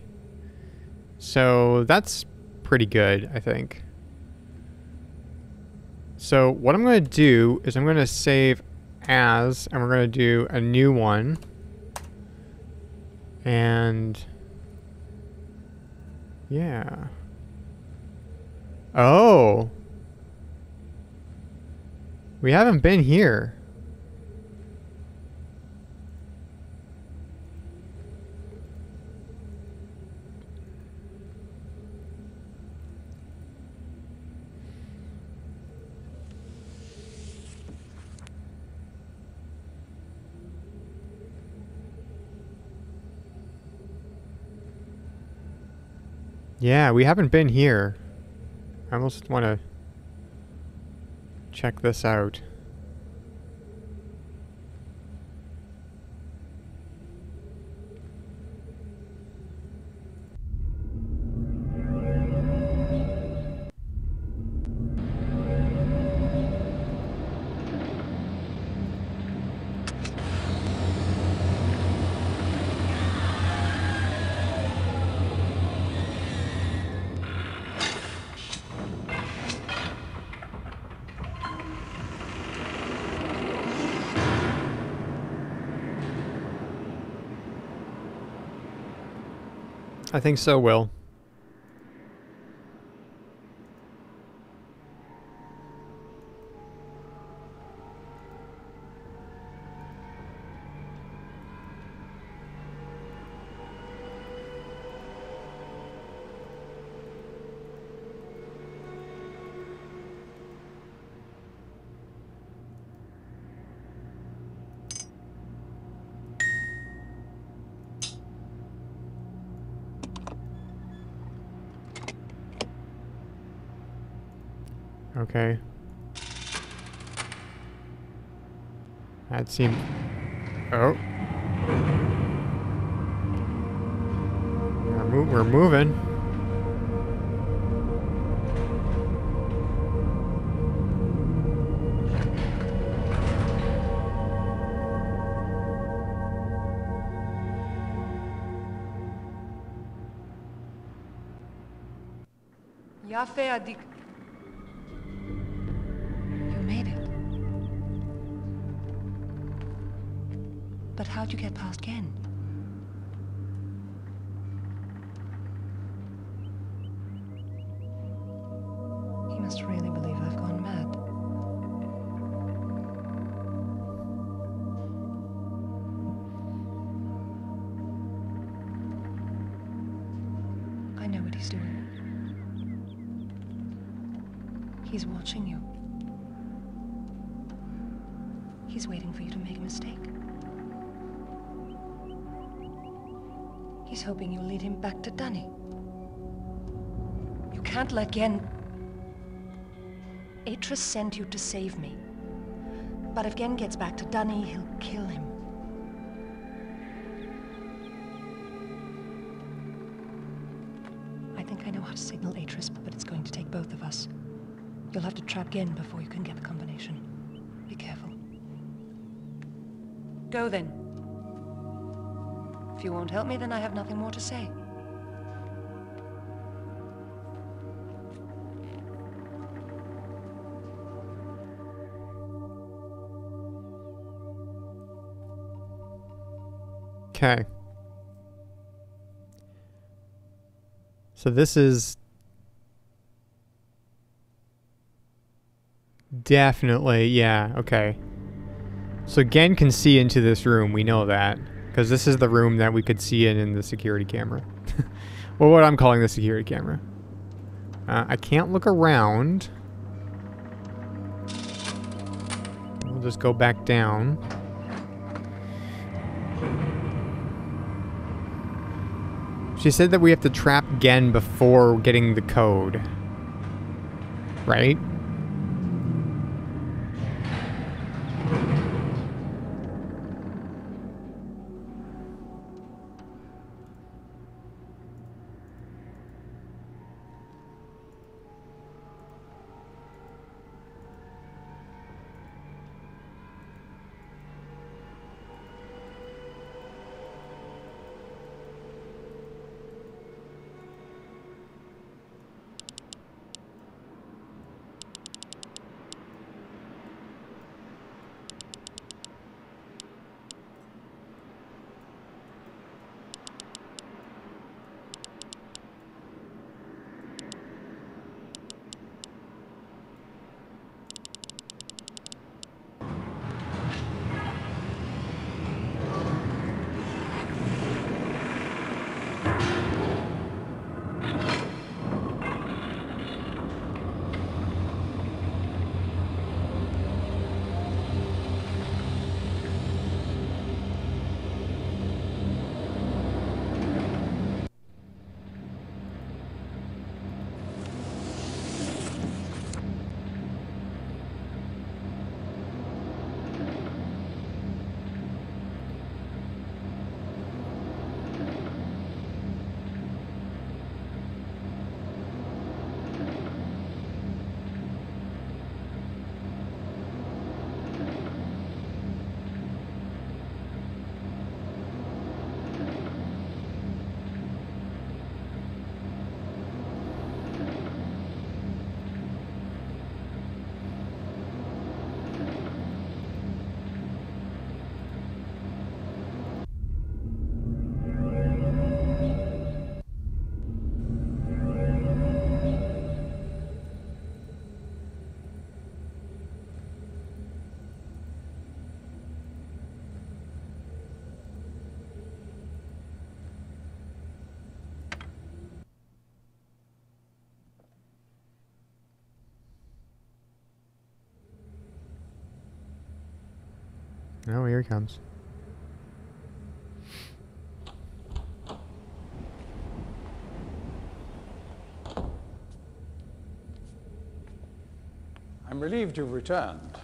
So that's pretty good, I think. So what I'm going to do is I'm going to save as, and we're going to do a new one. And yeah. Oh. We haven't been here. Yeah, we haven't been here. I almost want to check this out. I think so, Will. Okay. That seemed... Oh. We're, mo we're moving. Yafe Adik Gehn... Atrus sent you to save me. But if Gehn gets back to D'ni, he'll kill him. I think I know how to signal Atrus, but it's going to take both of us. You'll have to trap Gehn before you can get the combination. Be careful. Go then. If you won't help me, then I have nothing more to say. Okay. So this is definitely, yeah, okay. So Gehn can see into this room, we know that. Because this is the room that we could see in in the security camera. well, what I'm calling the security camera. Uh, I can't look around. We'll just go back down. She said that we have to trap Gehn before getting the code. Right? Oh, here he comes. I'm relieved you've returned.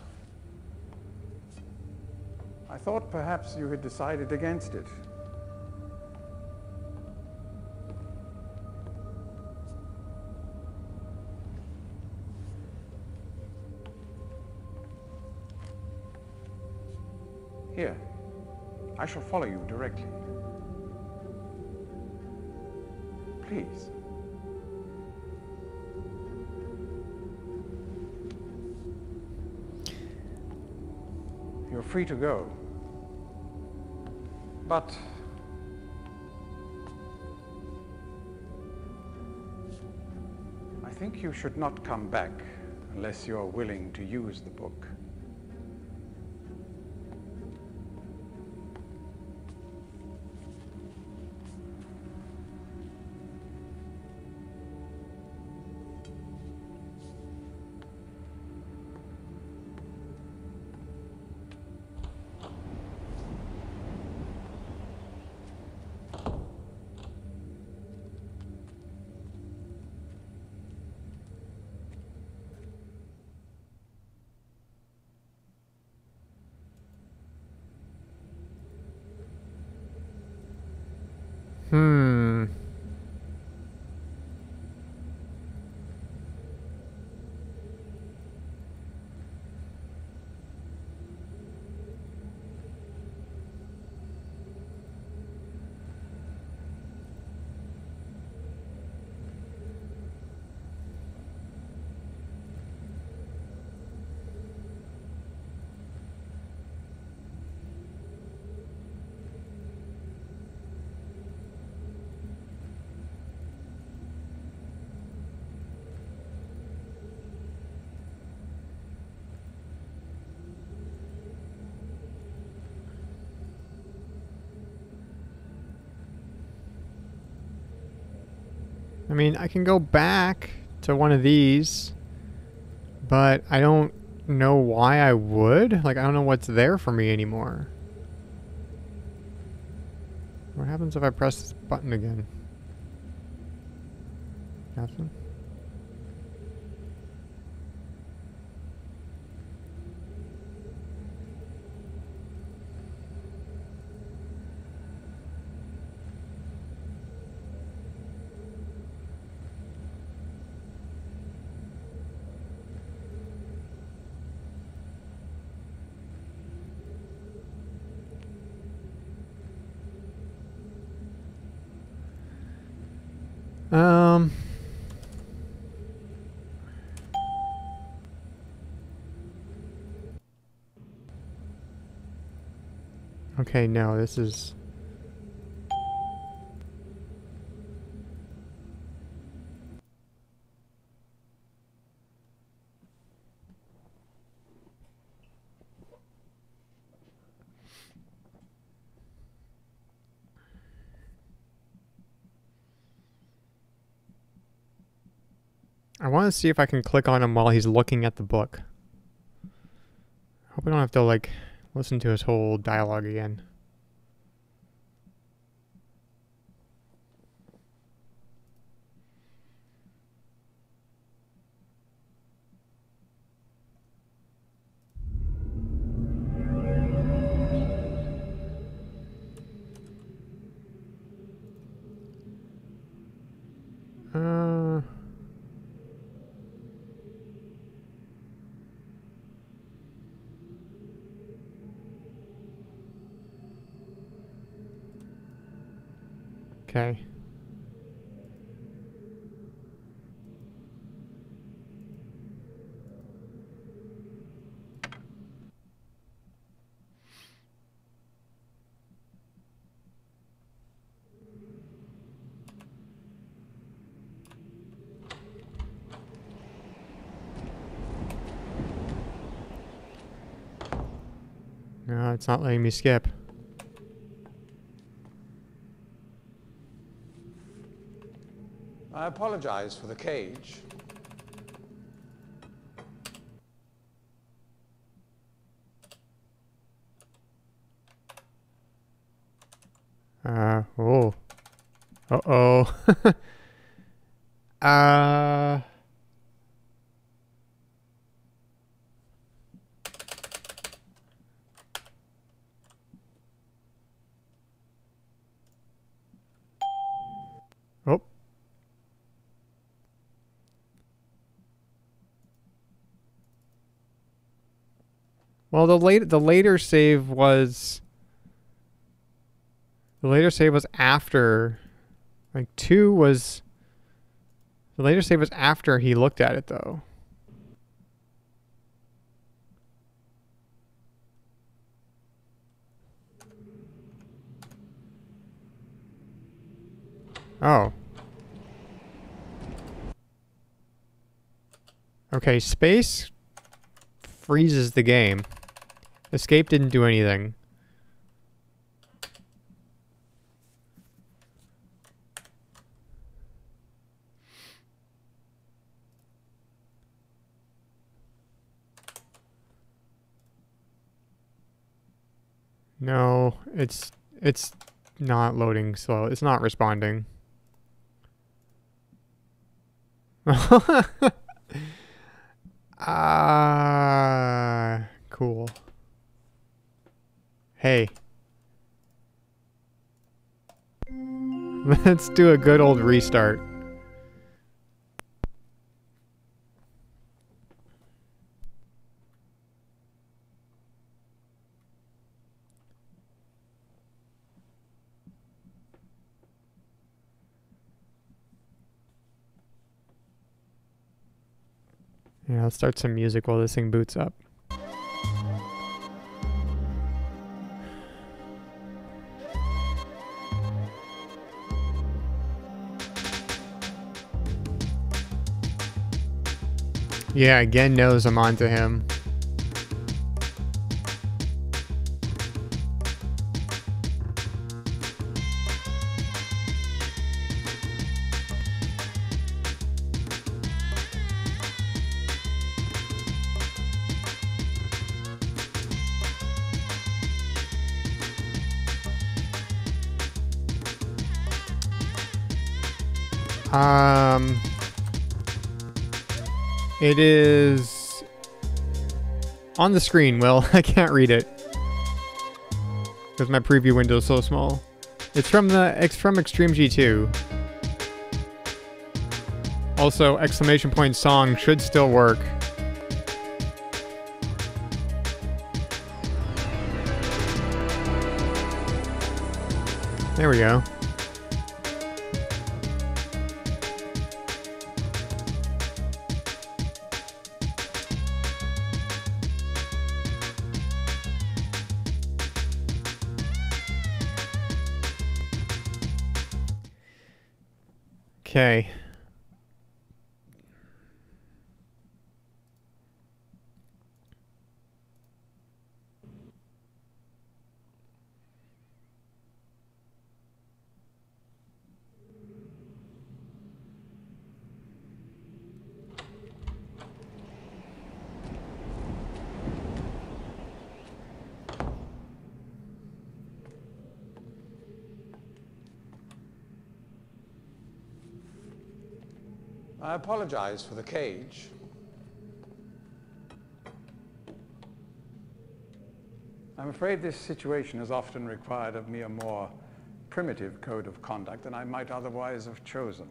I thought perhaps you had decided against it. Shall follow you directly. Please. You're free to go. But I think you should not come back unless you're willing to use the book. Mean, I can go back to one of these, but I don't know why I would. Like, I don't know what's there for me anymore. What happens if I press this button again? Nothing? Um. Okay, no, this is... I want to see if I can click on him while he's looking at the book. Hope I don't have to, like, listen to his whole dialogue again. Uh... Okay. No, it's not letting me skip. I apologize for the cage. Uh, oh. Uh-oh. the late the later save was the later save was after like 2 was the later save was after he looked at it though. Oh. Okay, space freezes the game. Escape didn't do anything. No, it's it's not loading slow. It's not responding. Ah, cool. Hey. Let's do a good old restart. Yeah, let's start some music while this thing boots up. Yeah, again knows I'm onto him. Um it is on the screen. Well, I can't read it because my preview window is so small. It's from the it's from Extreme G2. Also, exclamation point song should still work. There we go. Apologize for the cage. I'm afraid this situation has often required of me a more primitive code of conduct than I might otherwise have chosen.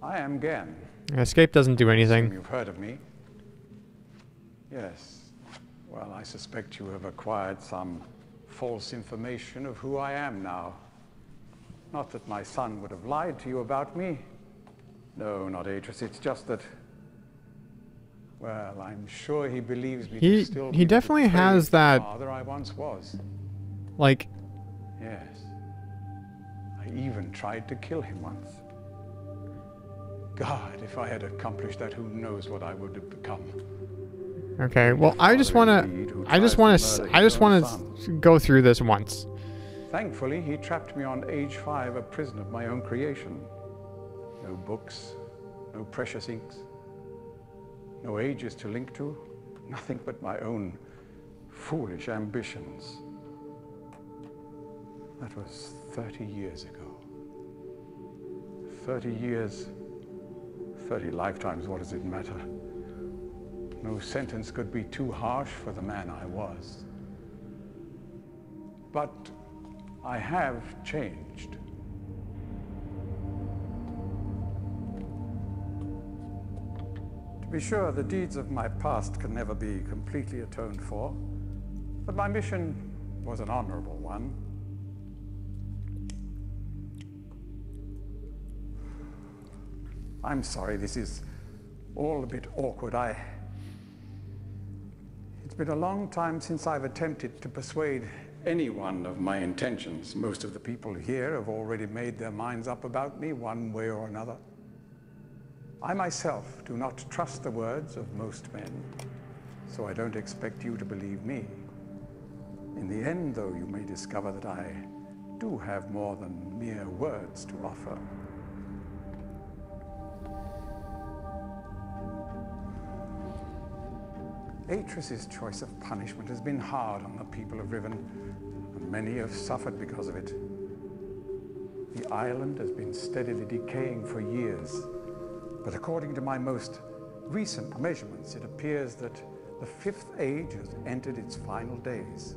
I am Gehn. Escape doesn't do anything. You've heard of me. Yes. Well, I suspect you have acquired some false information of who I am now. Not that my son would have lied to you about me. No, not Atrus. It's just that. Well, I'm sure he believes me He- still he definitely has that- father I once was. Like, Yes. I even tried to kill him once. God, if I had accomplished that, who knows what I would have become. okay. Well, I just want to. I just want to to. I just want to go through this once. Thankfully, he trapped me on age five, a prison of my own creation. No books, no precious inks, no ages to link to, nothing but my own foolish ambitions. That was 30 years ago. 30 years, 30 lifetimes, what does it matter? No sentence could be too harsh for the man I was. But I have changed. To be sure, the deeds of my past can never be completely atoned for, but my mission was an honorable one. I'm sorry, this is all a bit awkward. I. It's been a long time since I've attempted to persuade anyone of my intentions. Most of the people here have already made their minds up about me one way or another. I myself do not trust the words of most men, so I don't expect you to believe me. In the end, though, you may discover that I do have more than mere words to offer. Atrus's choice of punishment has been hard on the people of Riven, and many have suffered because of it. The island has been steadily decaying for years, but according to my most recent measurements, it appears that the fifth age has entered its final days.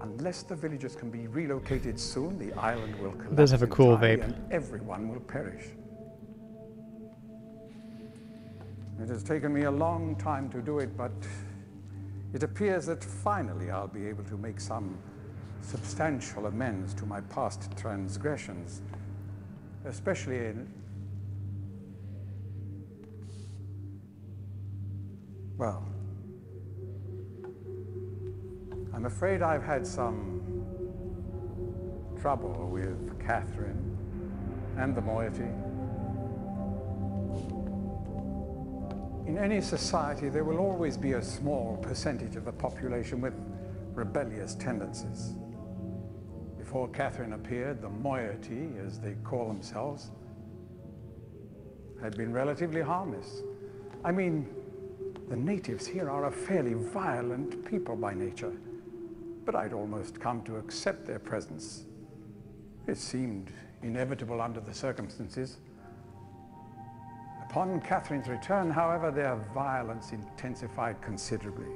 Unless the villagers can be relocated soon, the island will collapse. does have a cool vape. And everyone will perish. It has taken me a long time to do it, but it appears that finally I'll be able to make some substantial amends to my past transgressions, especially in. Well, I'm afraid I've had some trouble with Catherine and the moiety. In any society, there will always be a small percentage of the population with rebellious tendencies. Before Catherine appeared, the moiety, as they call themselves, had been relatively harmless. I mean, the natives here are a fairly violent people by nature, but I'd almost come to accept their presence. It seemed inevitable under the circumstances. Upon Catherine's return, however, their violence intensified considerably.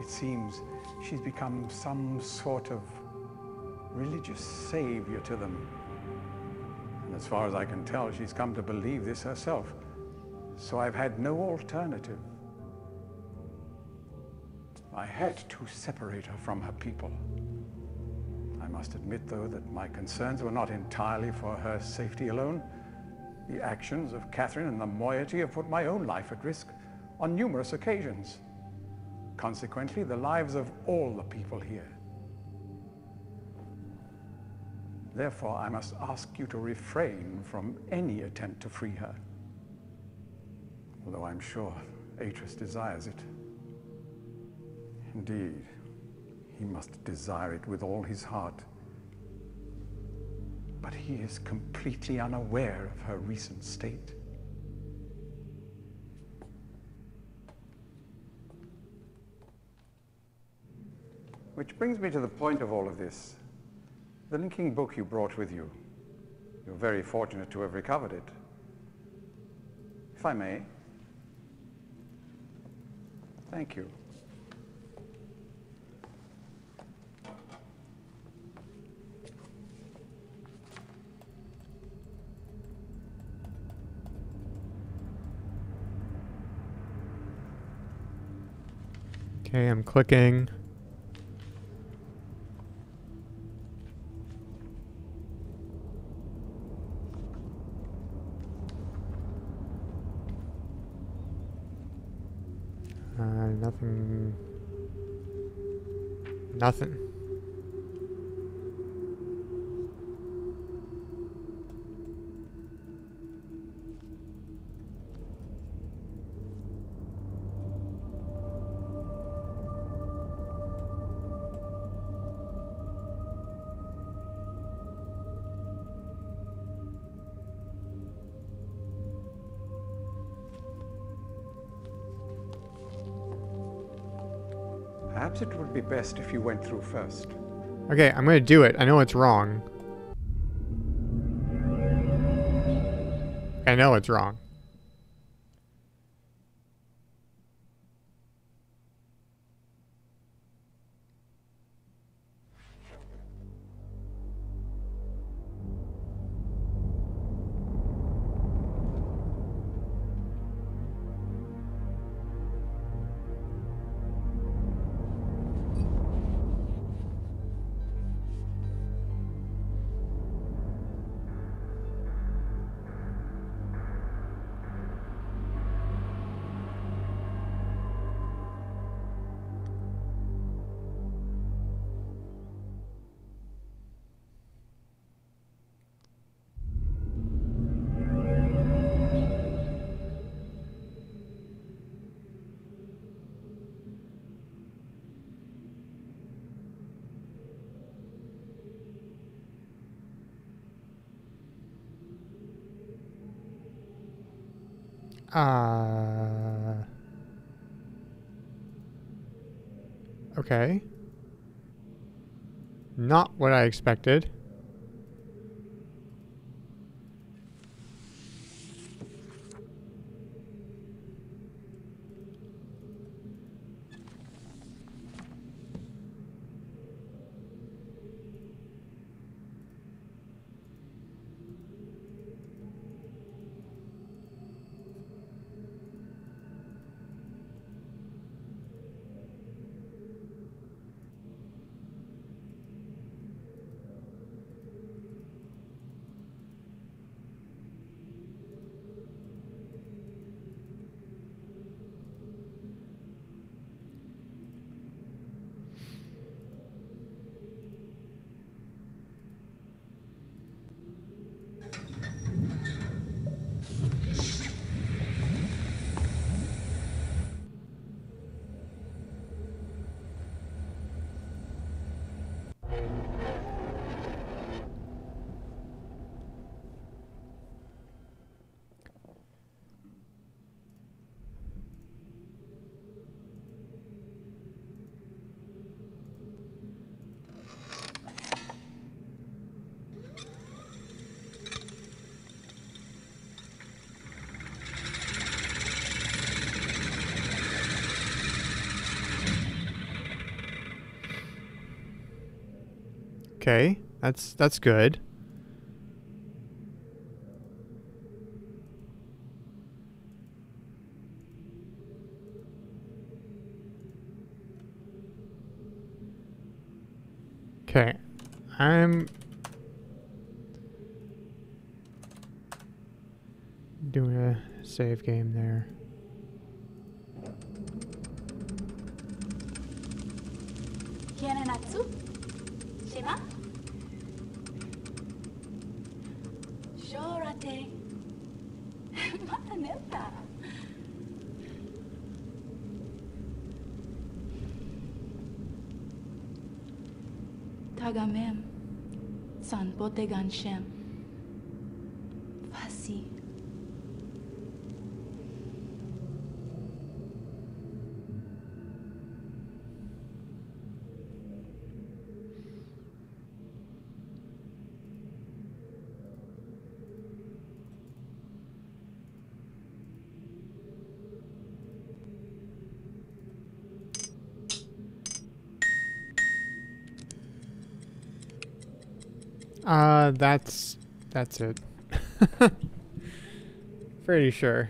It seems she's become some sort of religious savior to them. And as far as I can tell, she's come to believe this herself. So I've had no alternative. I had to separate her from her people. I must admit, though, that my concerns were not entirely for her safety alone. The actions of Catherine and the moiety have put my own life at risk on numerous occasions. Consequently, the lives of all the people here. Therefore, I must ask you to refrain from any attempt to free her. Although I'm sure Atrus desires it. Indeed, he must desire it with all his heart. But he is completely unaware of her recent state. Which brings me to the point of all of this. The linking book you brought with you. You're very fortunate to have recovered it. If I may. Thank you. Okay, I'm clicking. Uh, nothing. Nothing. Would be best if you went through first. Okay, I'm gonna do it. I know it's wrong. I know it's wrong. Uh. Okay. Not what I expected. Okay, that's that's good. Okay, I'm doing a save game Uh, that's that's it. Pretty sure.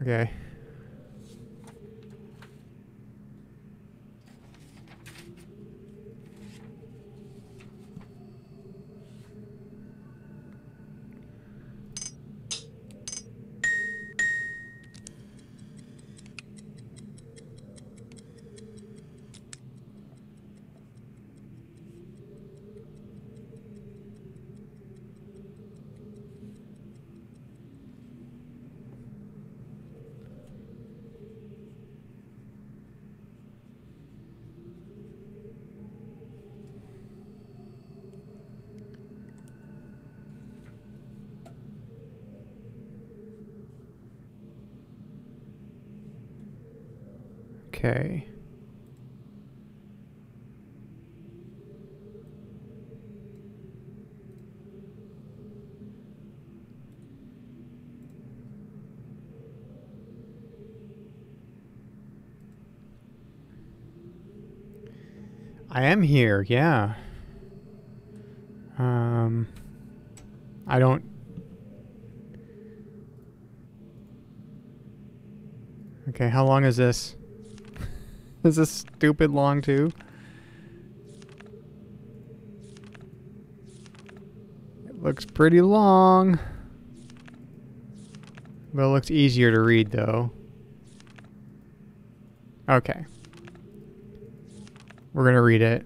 Okay. Okay. I am here, yeah. Um, I don't. Okay, how long is this? is this stupid long too? It looks pretty long. But it looks easier to read though. Okay. We're going to read it.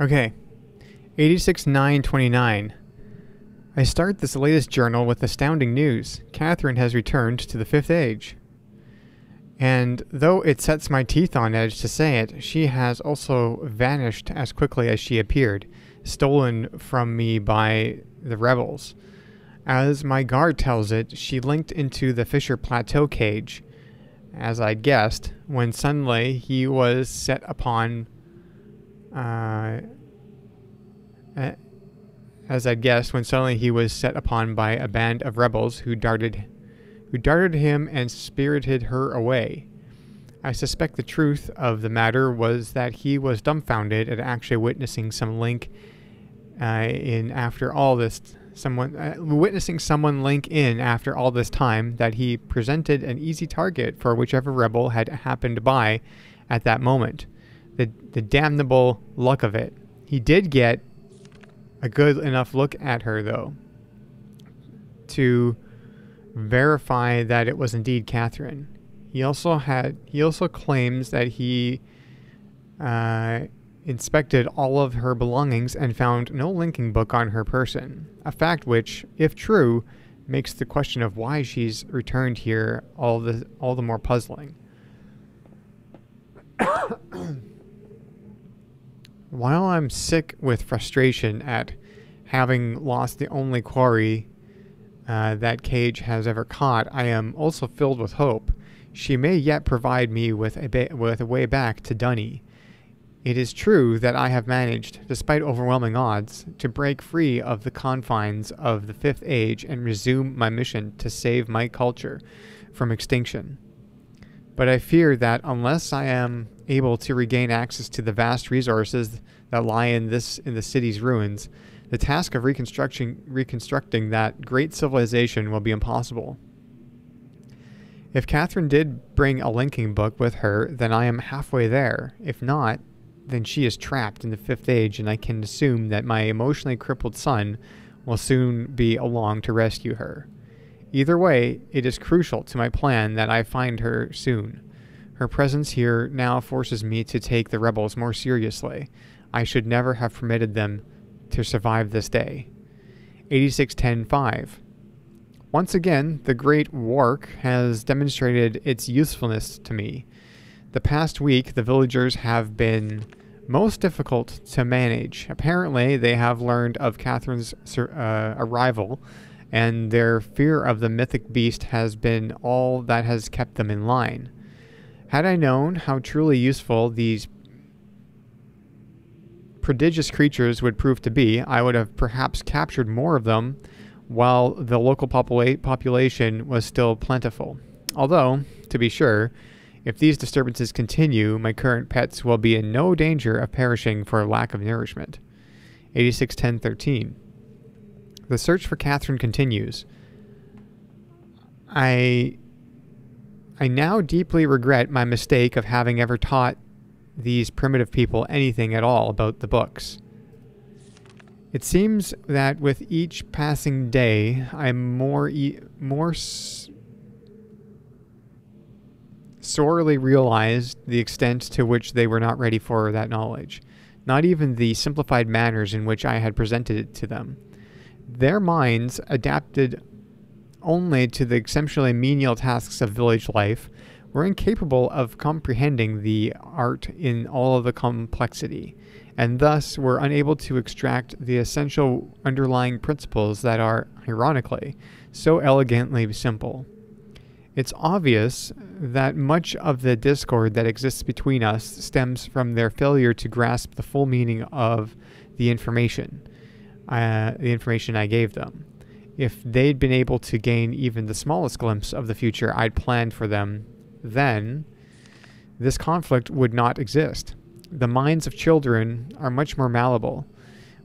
Okay. 86929. I start this latest journal with astounding news. Catherine has returned to the Fifth Age. And though it sets my teeth on edge to say it, she has also vanished as quickly as she appeared, stolen from me by the rebels. As my guard tells it, she linked into the Fisher Plateau cage. As I guessed, when suddenly he was set upon. Uh, as I guessed, when suddenly he was set upon by a band of rebels who darted who darted him and spirited her away. I suspect the truth of the matter was that he was dumbfounded at actually witnessing some link uh, in after all this someone uh, witnessing someone link in after all this time that he presented an easy target for whichever rebel had happened by at that moment. The the damnable luck of it. He did get a good enough look at her though to verify that it was indeed Catherine. He also had he also claims that he uh, inspected all of her belongings and found no linking book on her person. A fact which, if true, makes the question of why she's returned here all the all the more puzzling. While I'm sick with frustration at having lost the only quarry uh, that Cage has ever caught, I am also filled with hope. She may yet provide me with a, with a way back to D'ni. It is true that I have managed, despite overwhelming odds, to break free of the confines of the Fifth Age and resume my mission to save my culture from extinction. But I fear that unless I am able to regain access to the vast resources that lie in this in the city's ruins, the task of reconstructing reconstructing that great civilization will be impossible. If Catherine did bring a linking book with her, then I am halfway there. If not, then she is trapped in the fifth age, and I can assume that my emotionally crippled son will soon be along to rescue her. Either way, it is crucial to my plan that I find her soon. Her presence here now forces me to take the rebels more seriously. I should never have permitted them to survive this day. 8610.5. Once again, the Great Wahrk has demonstrated its usefulness to me. The past week, the villagers have been most difficult to manage. Apparently, they have learned of Catherine's uh, arrival, and their fear of the mythic beast has been all that has kept them in line. Had I known how truly useful these prodigious creatures would prove to be, I would have perhaps captured more of them while the local popula- population was still plentiful. Although, to be sure, if these disturbances continue, my current pets will be in no danger of perishing for lack of nourishment. 861013. The search for Catherine continues. I I now deeply regret my mistake of having ever taught these primitive people anything at all about the books. It seems that with each passing day, I'm more e- more sorely realized the extent to which they were not ready for that knowledge, not even the simplified manners in which I had presented it to them. Their minds, adapted only to the exceptionally menial tasks of village life, were incapable of comprehending the art in all of the complexity, and thus were unable to extract the essential underlying principles that are, ironically, so elegantly simple. It's obvious that much of the discord that exists between us stems from their failure to grasp the full meaning of the information, uh, the information I gave them. If they'd been able to gain even the smallest glimpse of the future I'd planned for them, then this conflict would not exist. The minds of children are much more malleable.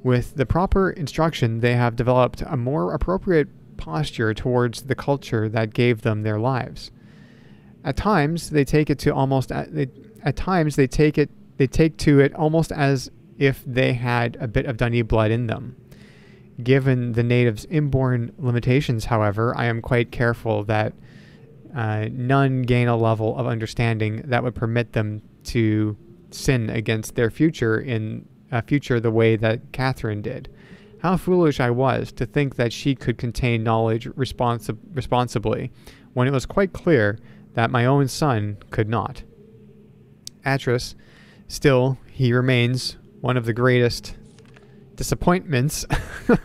With the proper instruction, they have developed a more appropriate posture towards the culture that gave them their lives. At times, they take it to almost they, at times they take it they take to it almost as if they had a bit of D'ni blood in them. Given the natives' inborn limitations, however, I am quite careful that uh, none gain a level of understanding that would permit them to sin against their future in a future the way that Catherine did. How foolish I was to think that she could contain knowledge responsi- responsibly, when it was quite clear that my own son could not. Atrus, still, he remains one of the greatest disappointments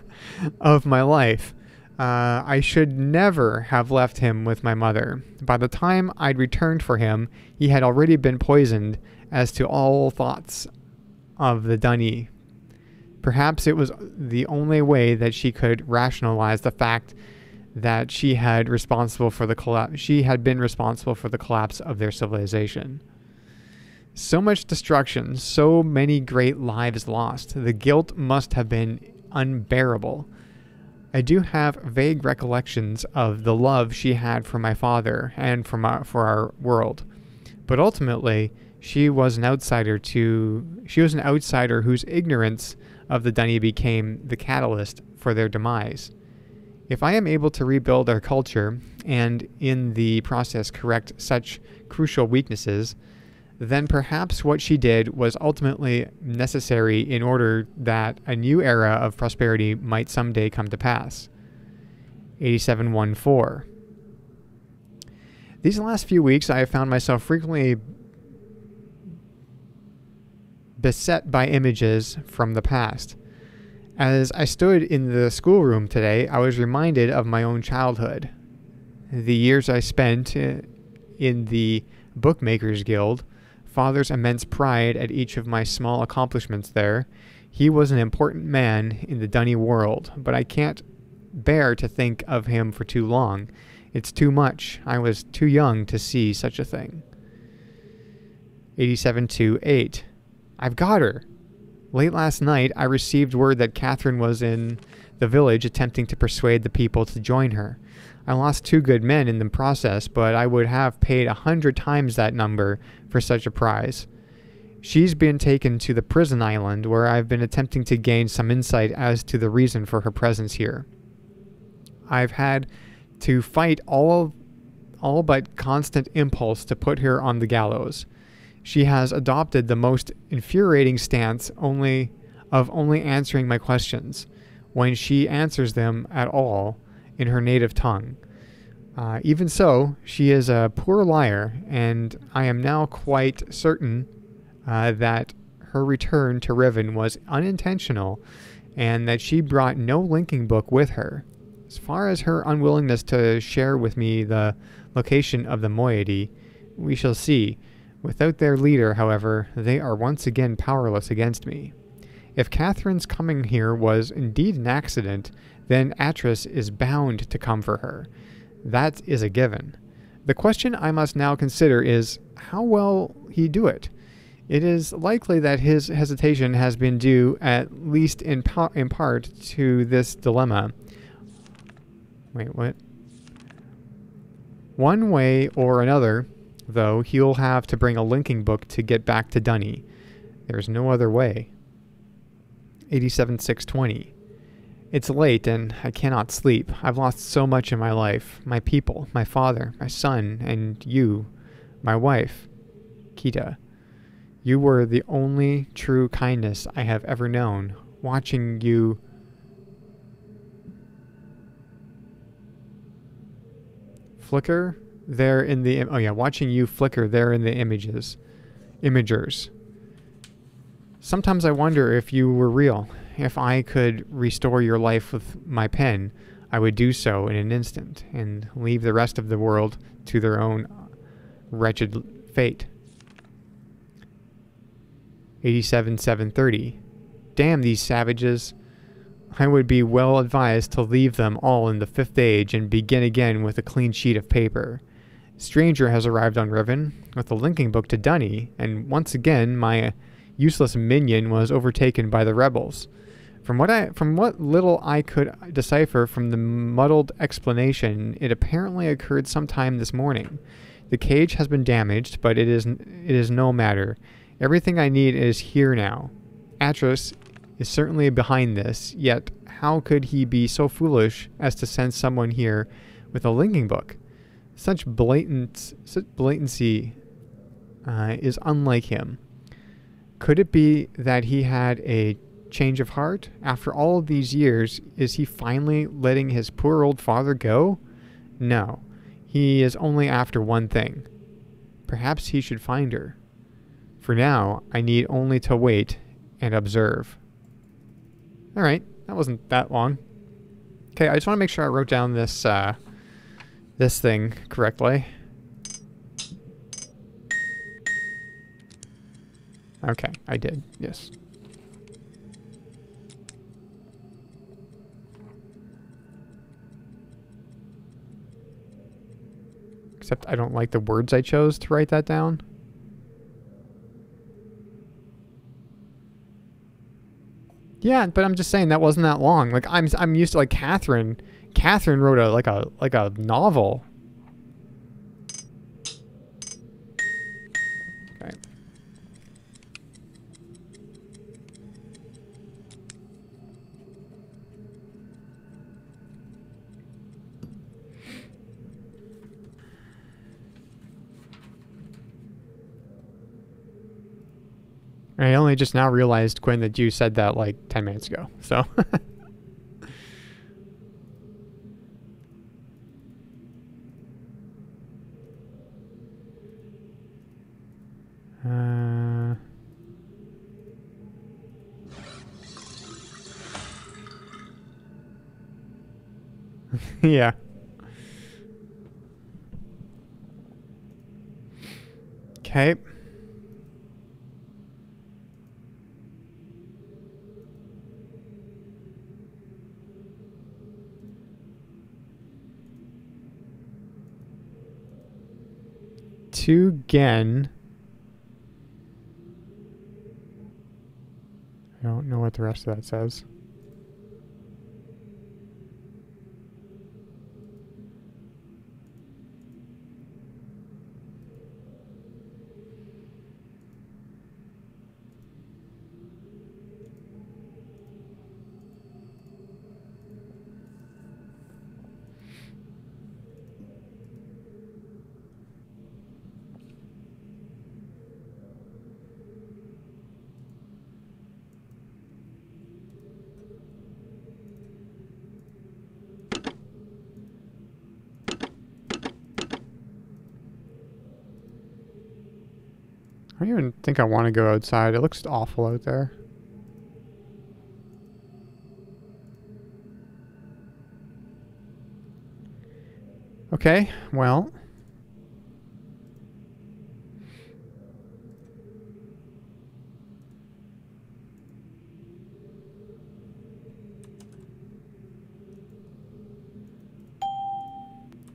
of my life. Uh, I should never have left him with my mother. By the time I'd returned for him, he had already been poisoned as to all thoughts of the D'ni Perhaps it was the only way that she could rationalize the fact that she had responsible for the collapse she had been responsible for the collapse of their civilization. So much destruction, so many great lives lost. The guilt must have been unbearable. I do have vague recollections of the love she had for my father and for my, for our world. But ultimately, she was an outsider to she was an outsider whose ignorance of the D'ni became the catalyst for their demise. If I am able to rebuild our culture and in the process correct such crucial weaknesses, then perhaps what she did was ultimately necessary in order that a new era of prosperity might someday come to pass. 8714. These last few weeks, I have found myself frequently beset by images from the past. As I stood in the schoolroom today, I was reminded of my own childhood. The years I spent uh, in the Bookmakers Guild, father's immense pride at each of my small accomplishments there. He was an important man in the D'ni world, but I can't bear to think of him for too long. It's too much. I was too young to see such a thing. 872 I've got her. Late last night, I received word that Catherine was in the village attempting to persuade the people to join her. I lost two good men in the process, but I would have paid a hundred times that number for such a prize. She's been taken to the prison island, where I've been attempting to gain some insight as to the reason for her presence here. I've had to fight all all but constant impulse to put her on the gallows. She has adopted the most infuriating stance only of only answering my questions when she answers them at all in her native tongue. Uh, even so, she is a poor liar, and I am now quite certain uh, that her return to Riven was unintentional and that she brought no linking book with her. As far as her unwillingness to share with me the location of the moiety, we shall see. Without their leader, however, they are once again powerless against me. If Catherine's coming here was indeed an accident, then Atrus is bound to come for her. That is a given. The question I must now consider is how well he do it? It is likely that his hesitation has been due, at least in, in part, to this dilemma. Wait, what? One way or another, though, he'll have to bring a linking book to get back to D'ni. There's no other way. 87620. It's late and I cannot sleep. I've lost so much in my life my people, my father, my son, and you, my wife, Keta. You were the only true kindness I have ever known. Watching you flicker there in the oh yeah, watching you flicker there in the images, imagers. Sometimes I wonder if you were real. If I could restore your life with my pen, I would do so in an instant and leave the rest of the world to their own wretched fate. 87730. Damn these savages. I would be well advised to leave them all in the fifth age and begin again with a clean sheet of paper. Stranger has arrived on Riven with a linking book to D'ni, and once again my useless minion was overtaken by the rebels. From what I from what little I could decipher from the muddled explanation, it apparently occurred sometime this morning. The cage has been damaged, but it is it is no matter. Everything I need is here now. Atrus is certainly behind this, yet how could he be so foolish as to send someone here with a linking book? Such blatant such blatancy uh, is unlike him. Could it be that he had a change of heart? After all these years, is he finally letting his poor old father go? No. He is only after one thing. Perhaps he should find her. For now, I need only to wait and observe. Alright, that wasn't that long. Okay, I just want to make sure I wrote down this, uh, this thing correctly. Okay, I did, yes. Except I don't like the words I chose to write that down. Yeah, but I'm just saying that wasn't that long. Like I'm I'm used to like Catherine. Catherine wrote a like a like a novel. I only just now realized, Quinn, that you said that like 10 minutes ago. So. uh... yeah. Okay. To Gehn. I don't know what the rest of that says. I don't even think I want to go outside. It looks awful out there. Okay, well.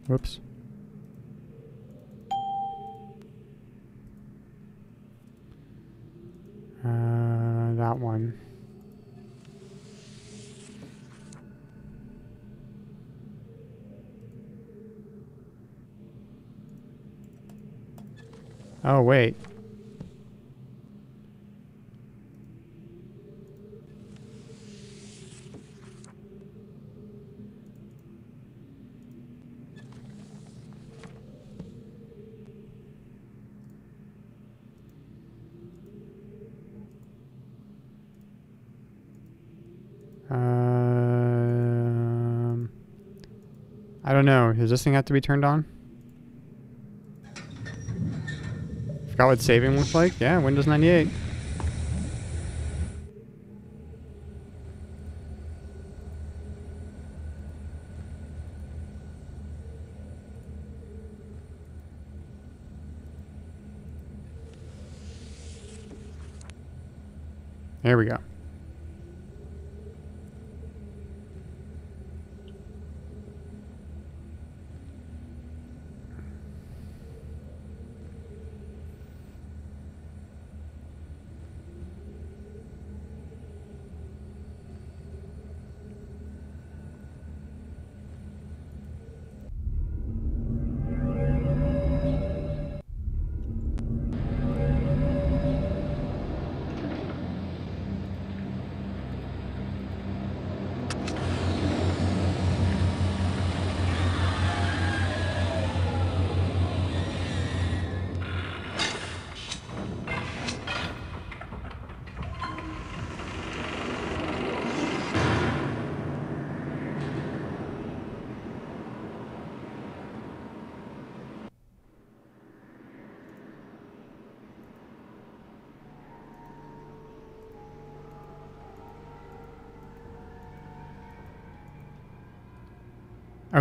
Whoops. Uh, that one. Oh, wait. Um, I don't know. Does this thing have to be turned on? Forgot what saving looks like. Yeah, Windows 98.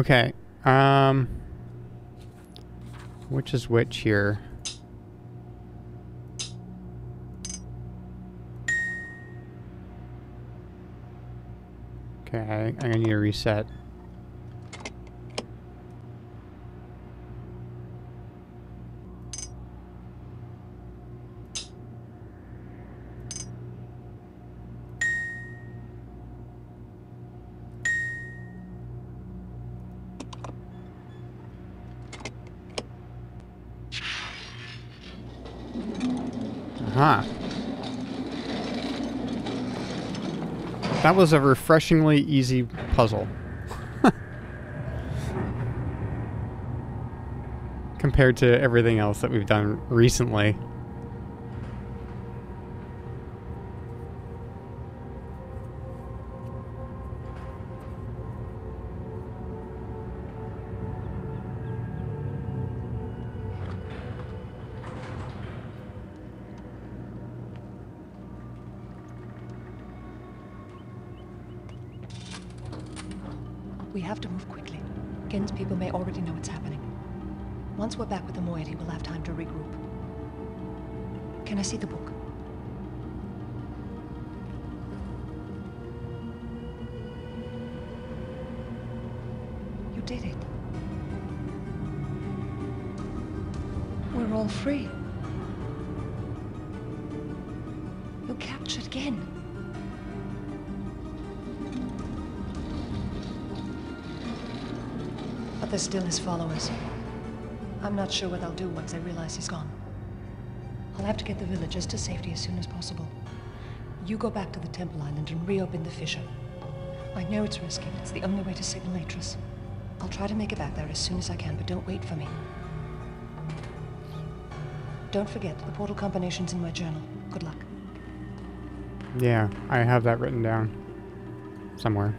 Okay. Um which is which here? Okay, I'm gonna need a reset. That was a refreshingly easy puzzle. Compared to everything else that we've done recently. Temple Island and reopen the fissure. I know it's risky, but it's the only way to signal Atrus. I'll try to make it back there as soon as I can, but don't wait for me. Don't forget, the portal combination's in my journal. Good luck. Yeah, I have that written down. Somewhere.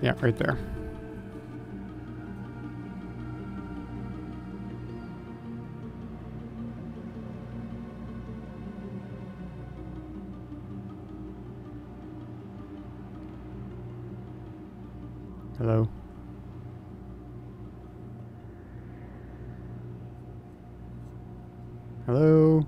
Yeah, right there. Hello. Hello.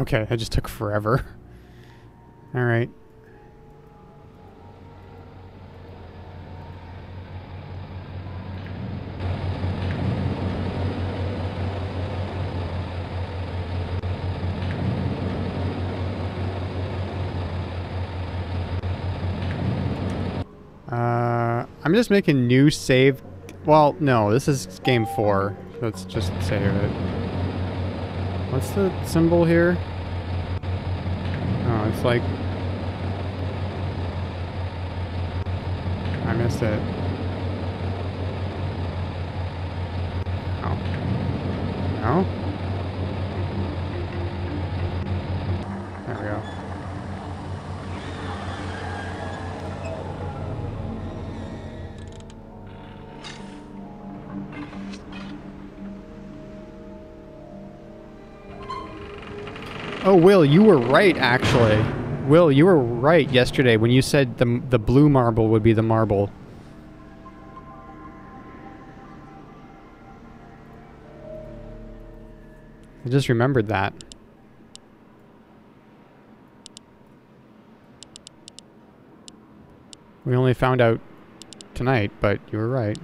Okay, that just took forever. All just making new save. Well, no, this is game four. Let's just save it. What's the symbol here? Oh, it's like... I missed it. Will, you were right, actually. Will, you were right yesterday when you said the the blue marble would be the marble. I just remembered that. We only found out tonight, but you were right.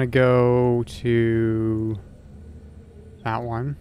Want to go to that one.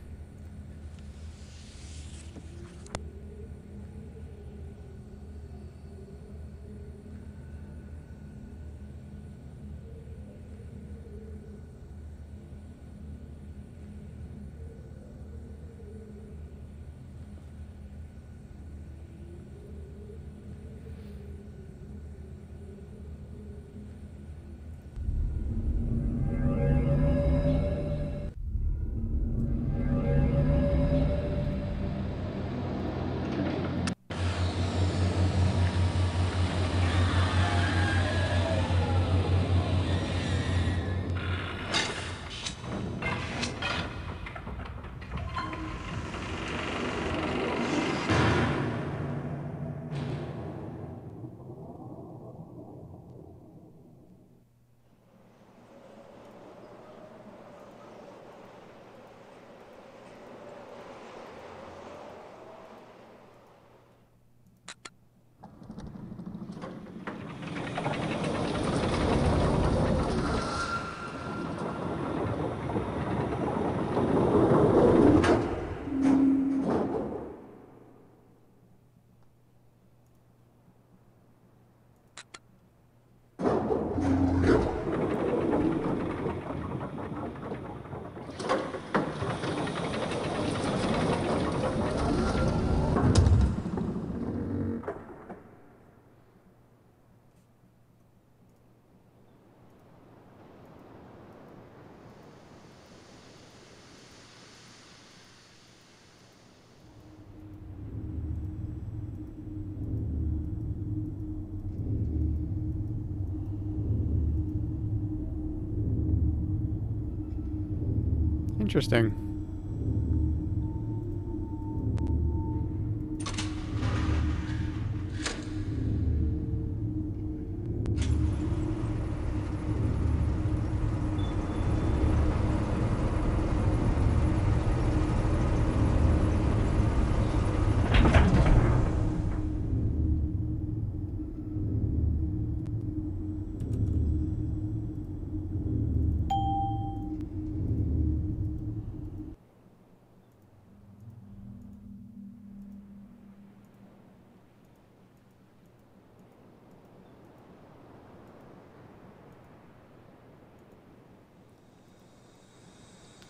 Interesting.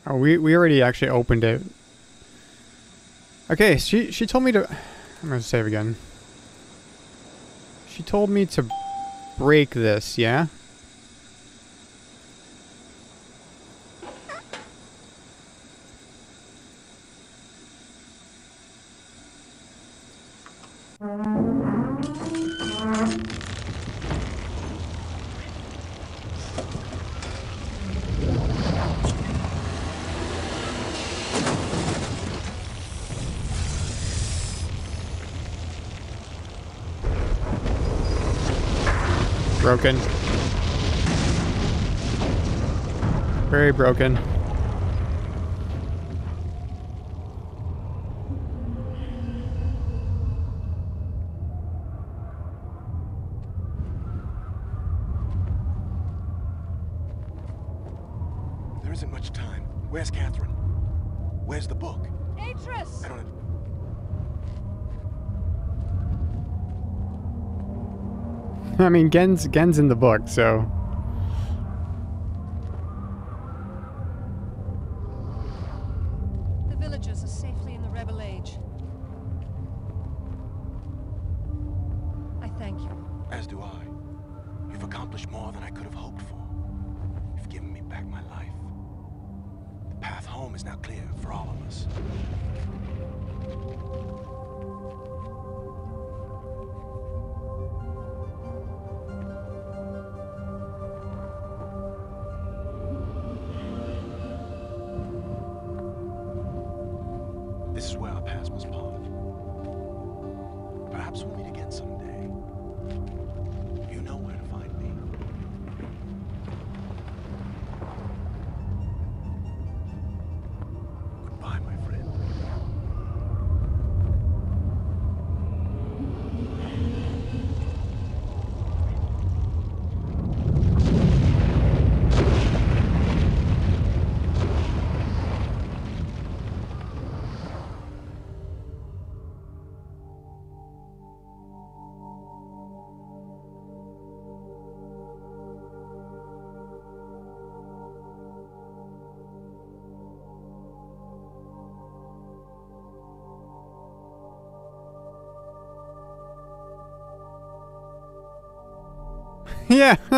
Oh, we we already actually opened it. Okay, she she told me to. I'm gonna save again. She told me to break this. Yeah. Broken. Very broken. There isn't much time. Where's Catherine? Where's the book? Atrus! I don't... I mean, Gehn's Gehn's in the book, so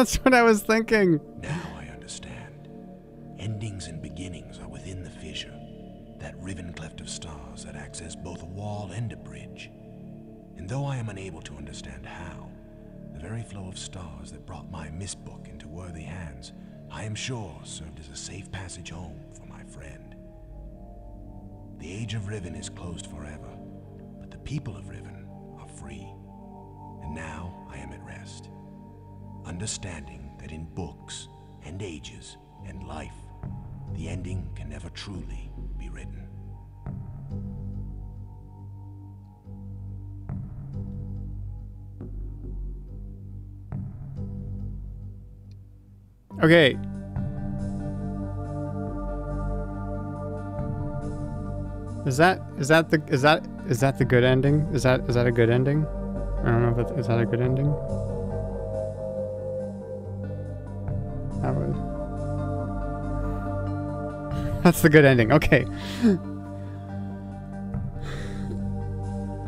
that's what I was thinking. Understanding that in books and ages and life, the ending can never truly be written. Okay. Is that is that the is that is that the good ending? Is that is that a good ending? I don't know if that is that a good ending. That's the good ending. Okay.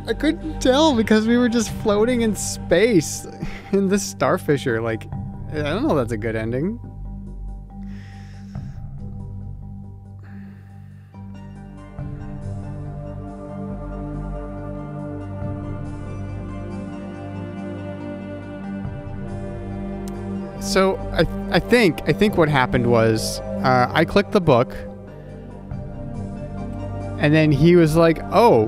I couldn't tell because we were just floating in space in the star fissure. Like, I don't know. That's a good ending. So I I think I think what happened was uh, I clicked the book, And then he was like, "Oh,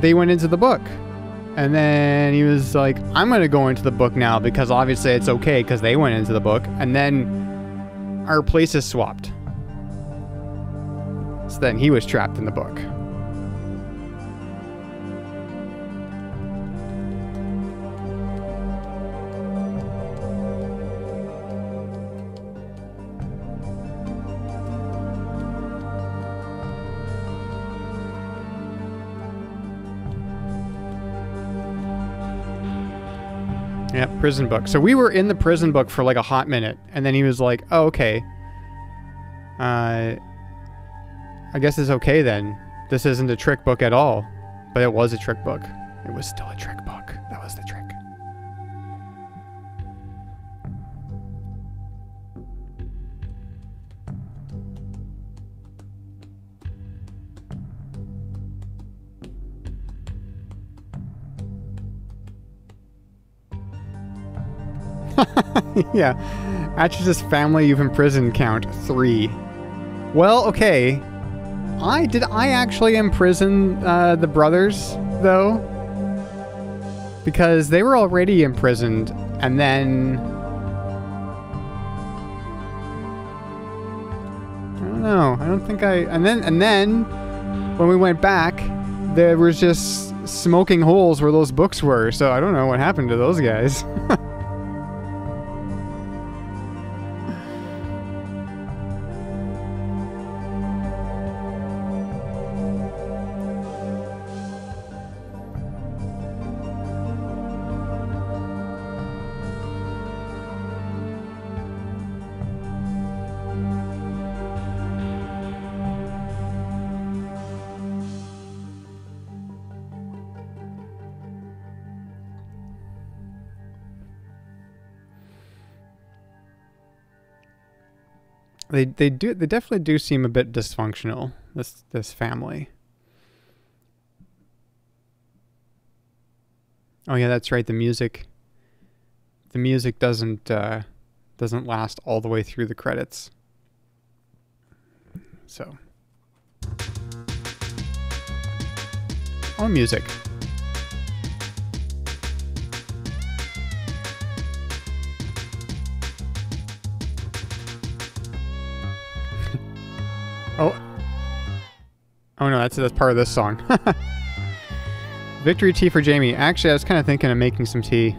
they went into the book." And then he was like, "I'm going to go into the book now because obviously it's okay because they went into the book." And then our places swapped. So then he was trapped in the book. Prison book. So we were in the prison book for like a hot minute, and then he was like, "Oh, okay. Uh, I guess it's okay then. This isn't a trick book at all, but it was a trick book. It was still a trick book. yeah. Atrus' family you've imprisoned count three. Well, okay. I did I actually imprison uh, the brothers though? Because they were already imprisoned, and then I don't know. I don't think I. And then and then when we went back, there was just smoking holes where those books were. So I don't know what happened to those guys. they they do they definitely do seem a bit dysfunctional this this family. Oh yeah that's right the music the music doesn't uh doesn't last all the way through the credits. So. Oh music Oh. Oh no, that's that's part of this song. Victory tea for Jamie. Actually, I was kind of thinking of making some tea.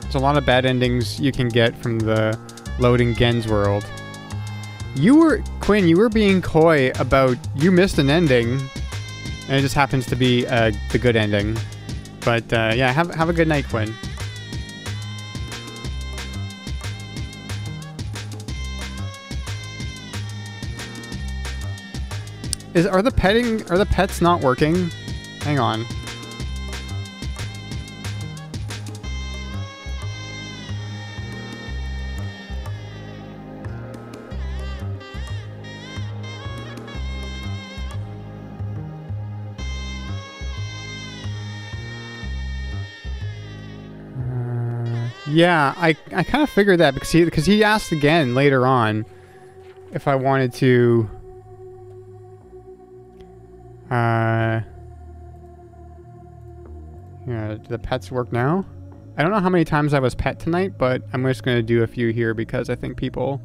There's a lot of bad endings you can get from the loading Gehn's world. You were Quinn. You were being coy about you missed an ending, and it just happens to be uh, the good ending. But uh, yeah, have have a good night, Quinn. Is are the petting are the pets not working? Hang on. Uh, Yeah, I, I kind of figured that because he because he asked again later on if I wanted to uh, yeah, do the pets work now? I don't know how many times I was pet tonight, but I'm just going to do a few here because I think people,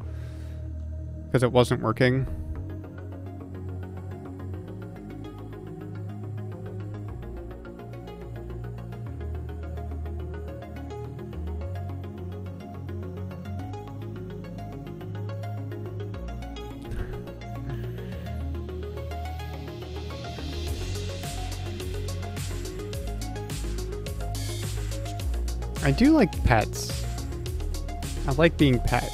because it wasn't working. I do like pets. I like being pet.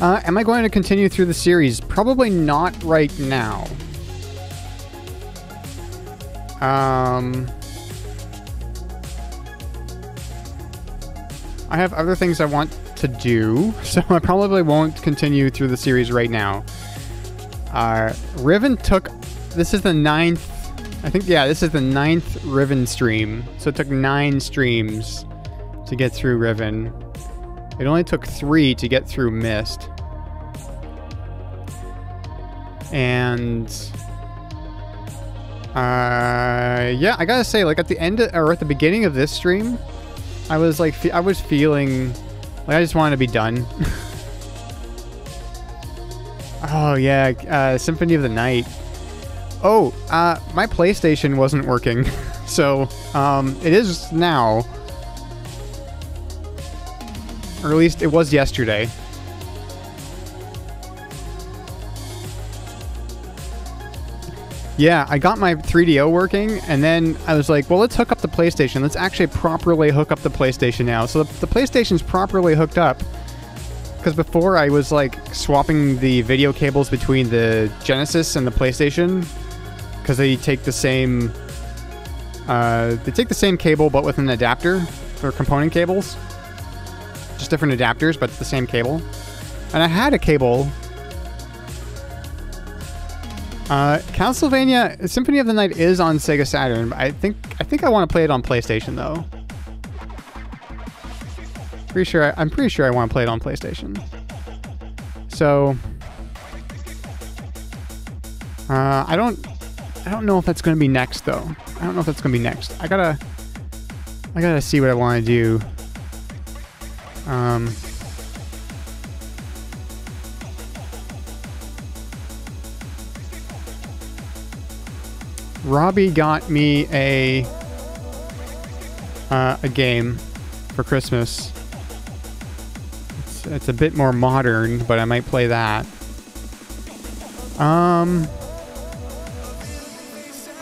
Uh, am I going to continue through the series? Probably not right now. Um, I have other things I want to do, so I probably won't continue through the series right now. Uh, Riven took. This is the ninth. I think, yeah, this is the ninth Riven stream. So it took nine streams to get through Riven. It only took three to get through Myst. And uh, yeah, I gotta say, like at the end of, or at the beginning of this stream, I was like, I was feeling like I just wanted to be done. oh yeah, uh, Symphony of the Night. Oh, uh, my PlayStation wasn't working, so um, it is now, or at least it was yesterday. Yeah, I got my 3DO working, and then I was like, well, let's hook up the PlayStation. Let's actually properly hook up the PlayStation now. So the, the PlayStation's properly hooked up. Because before I was like swapping the video cables between the Genesis and the PlayStation, because they take the same, uh, they take the same cable but with an adapter for component cables. Just different adapters, but it's the same cable. And I had a cable uh, Castlevania Symphony of the Night is on Sega Saturn. I think I think I want to play it on PlayStation though. Pretty sure I, I'm pretty sure I want to play it on PlayStation. So uh, I don't I don't know if that's going to be next though. I don't know if that's going to be next. I gotta I gotta see what I want to do. Um. Robbie got me a uh, a game for Christmas. It's, it's a bit more modern, but I might play that. Um,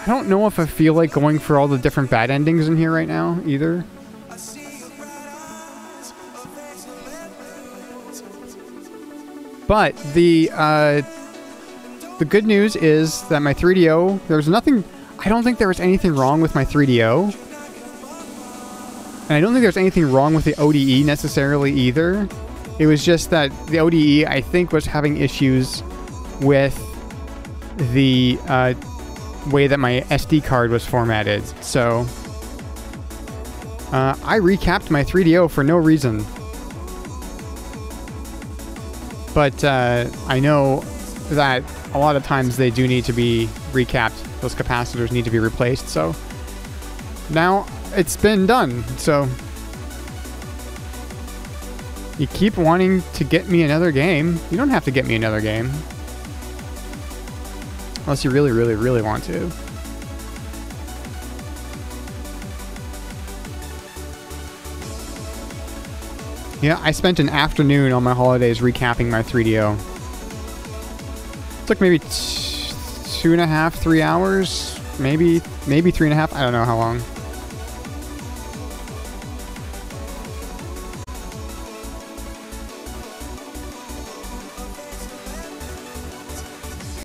I don't know if I feel like going for all the different bad endings in here right now either. But the uh, the good news is that my 3DO, there was nothing, I don't think there was anything wrong with my 3DO. And I don't think there's anything wrong with the ODE necessarily either. It was just that the ODE, I think, was having issues with the uh, way that my SD card was formatted. So uh, I recapped my 3DO for no reason. But uh, I know that a lot of times they do need to be recapped. Those capacitors need to be replaced. So now it's been done. So you keep wanting to get me another game. You don't have to get me another game. Unless you really, really, really want to. Yeah, I spent an afternoon on my holidays recapping my 3DO. It took maybe two and a half, three hours, maybe, maybe three and a half. I don't know how long.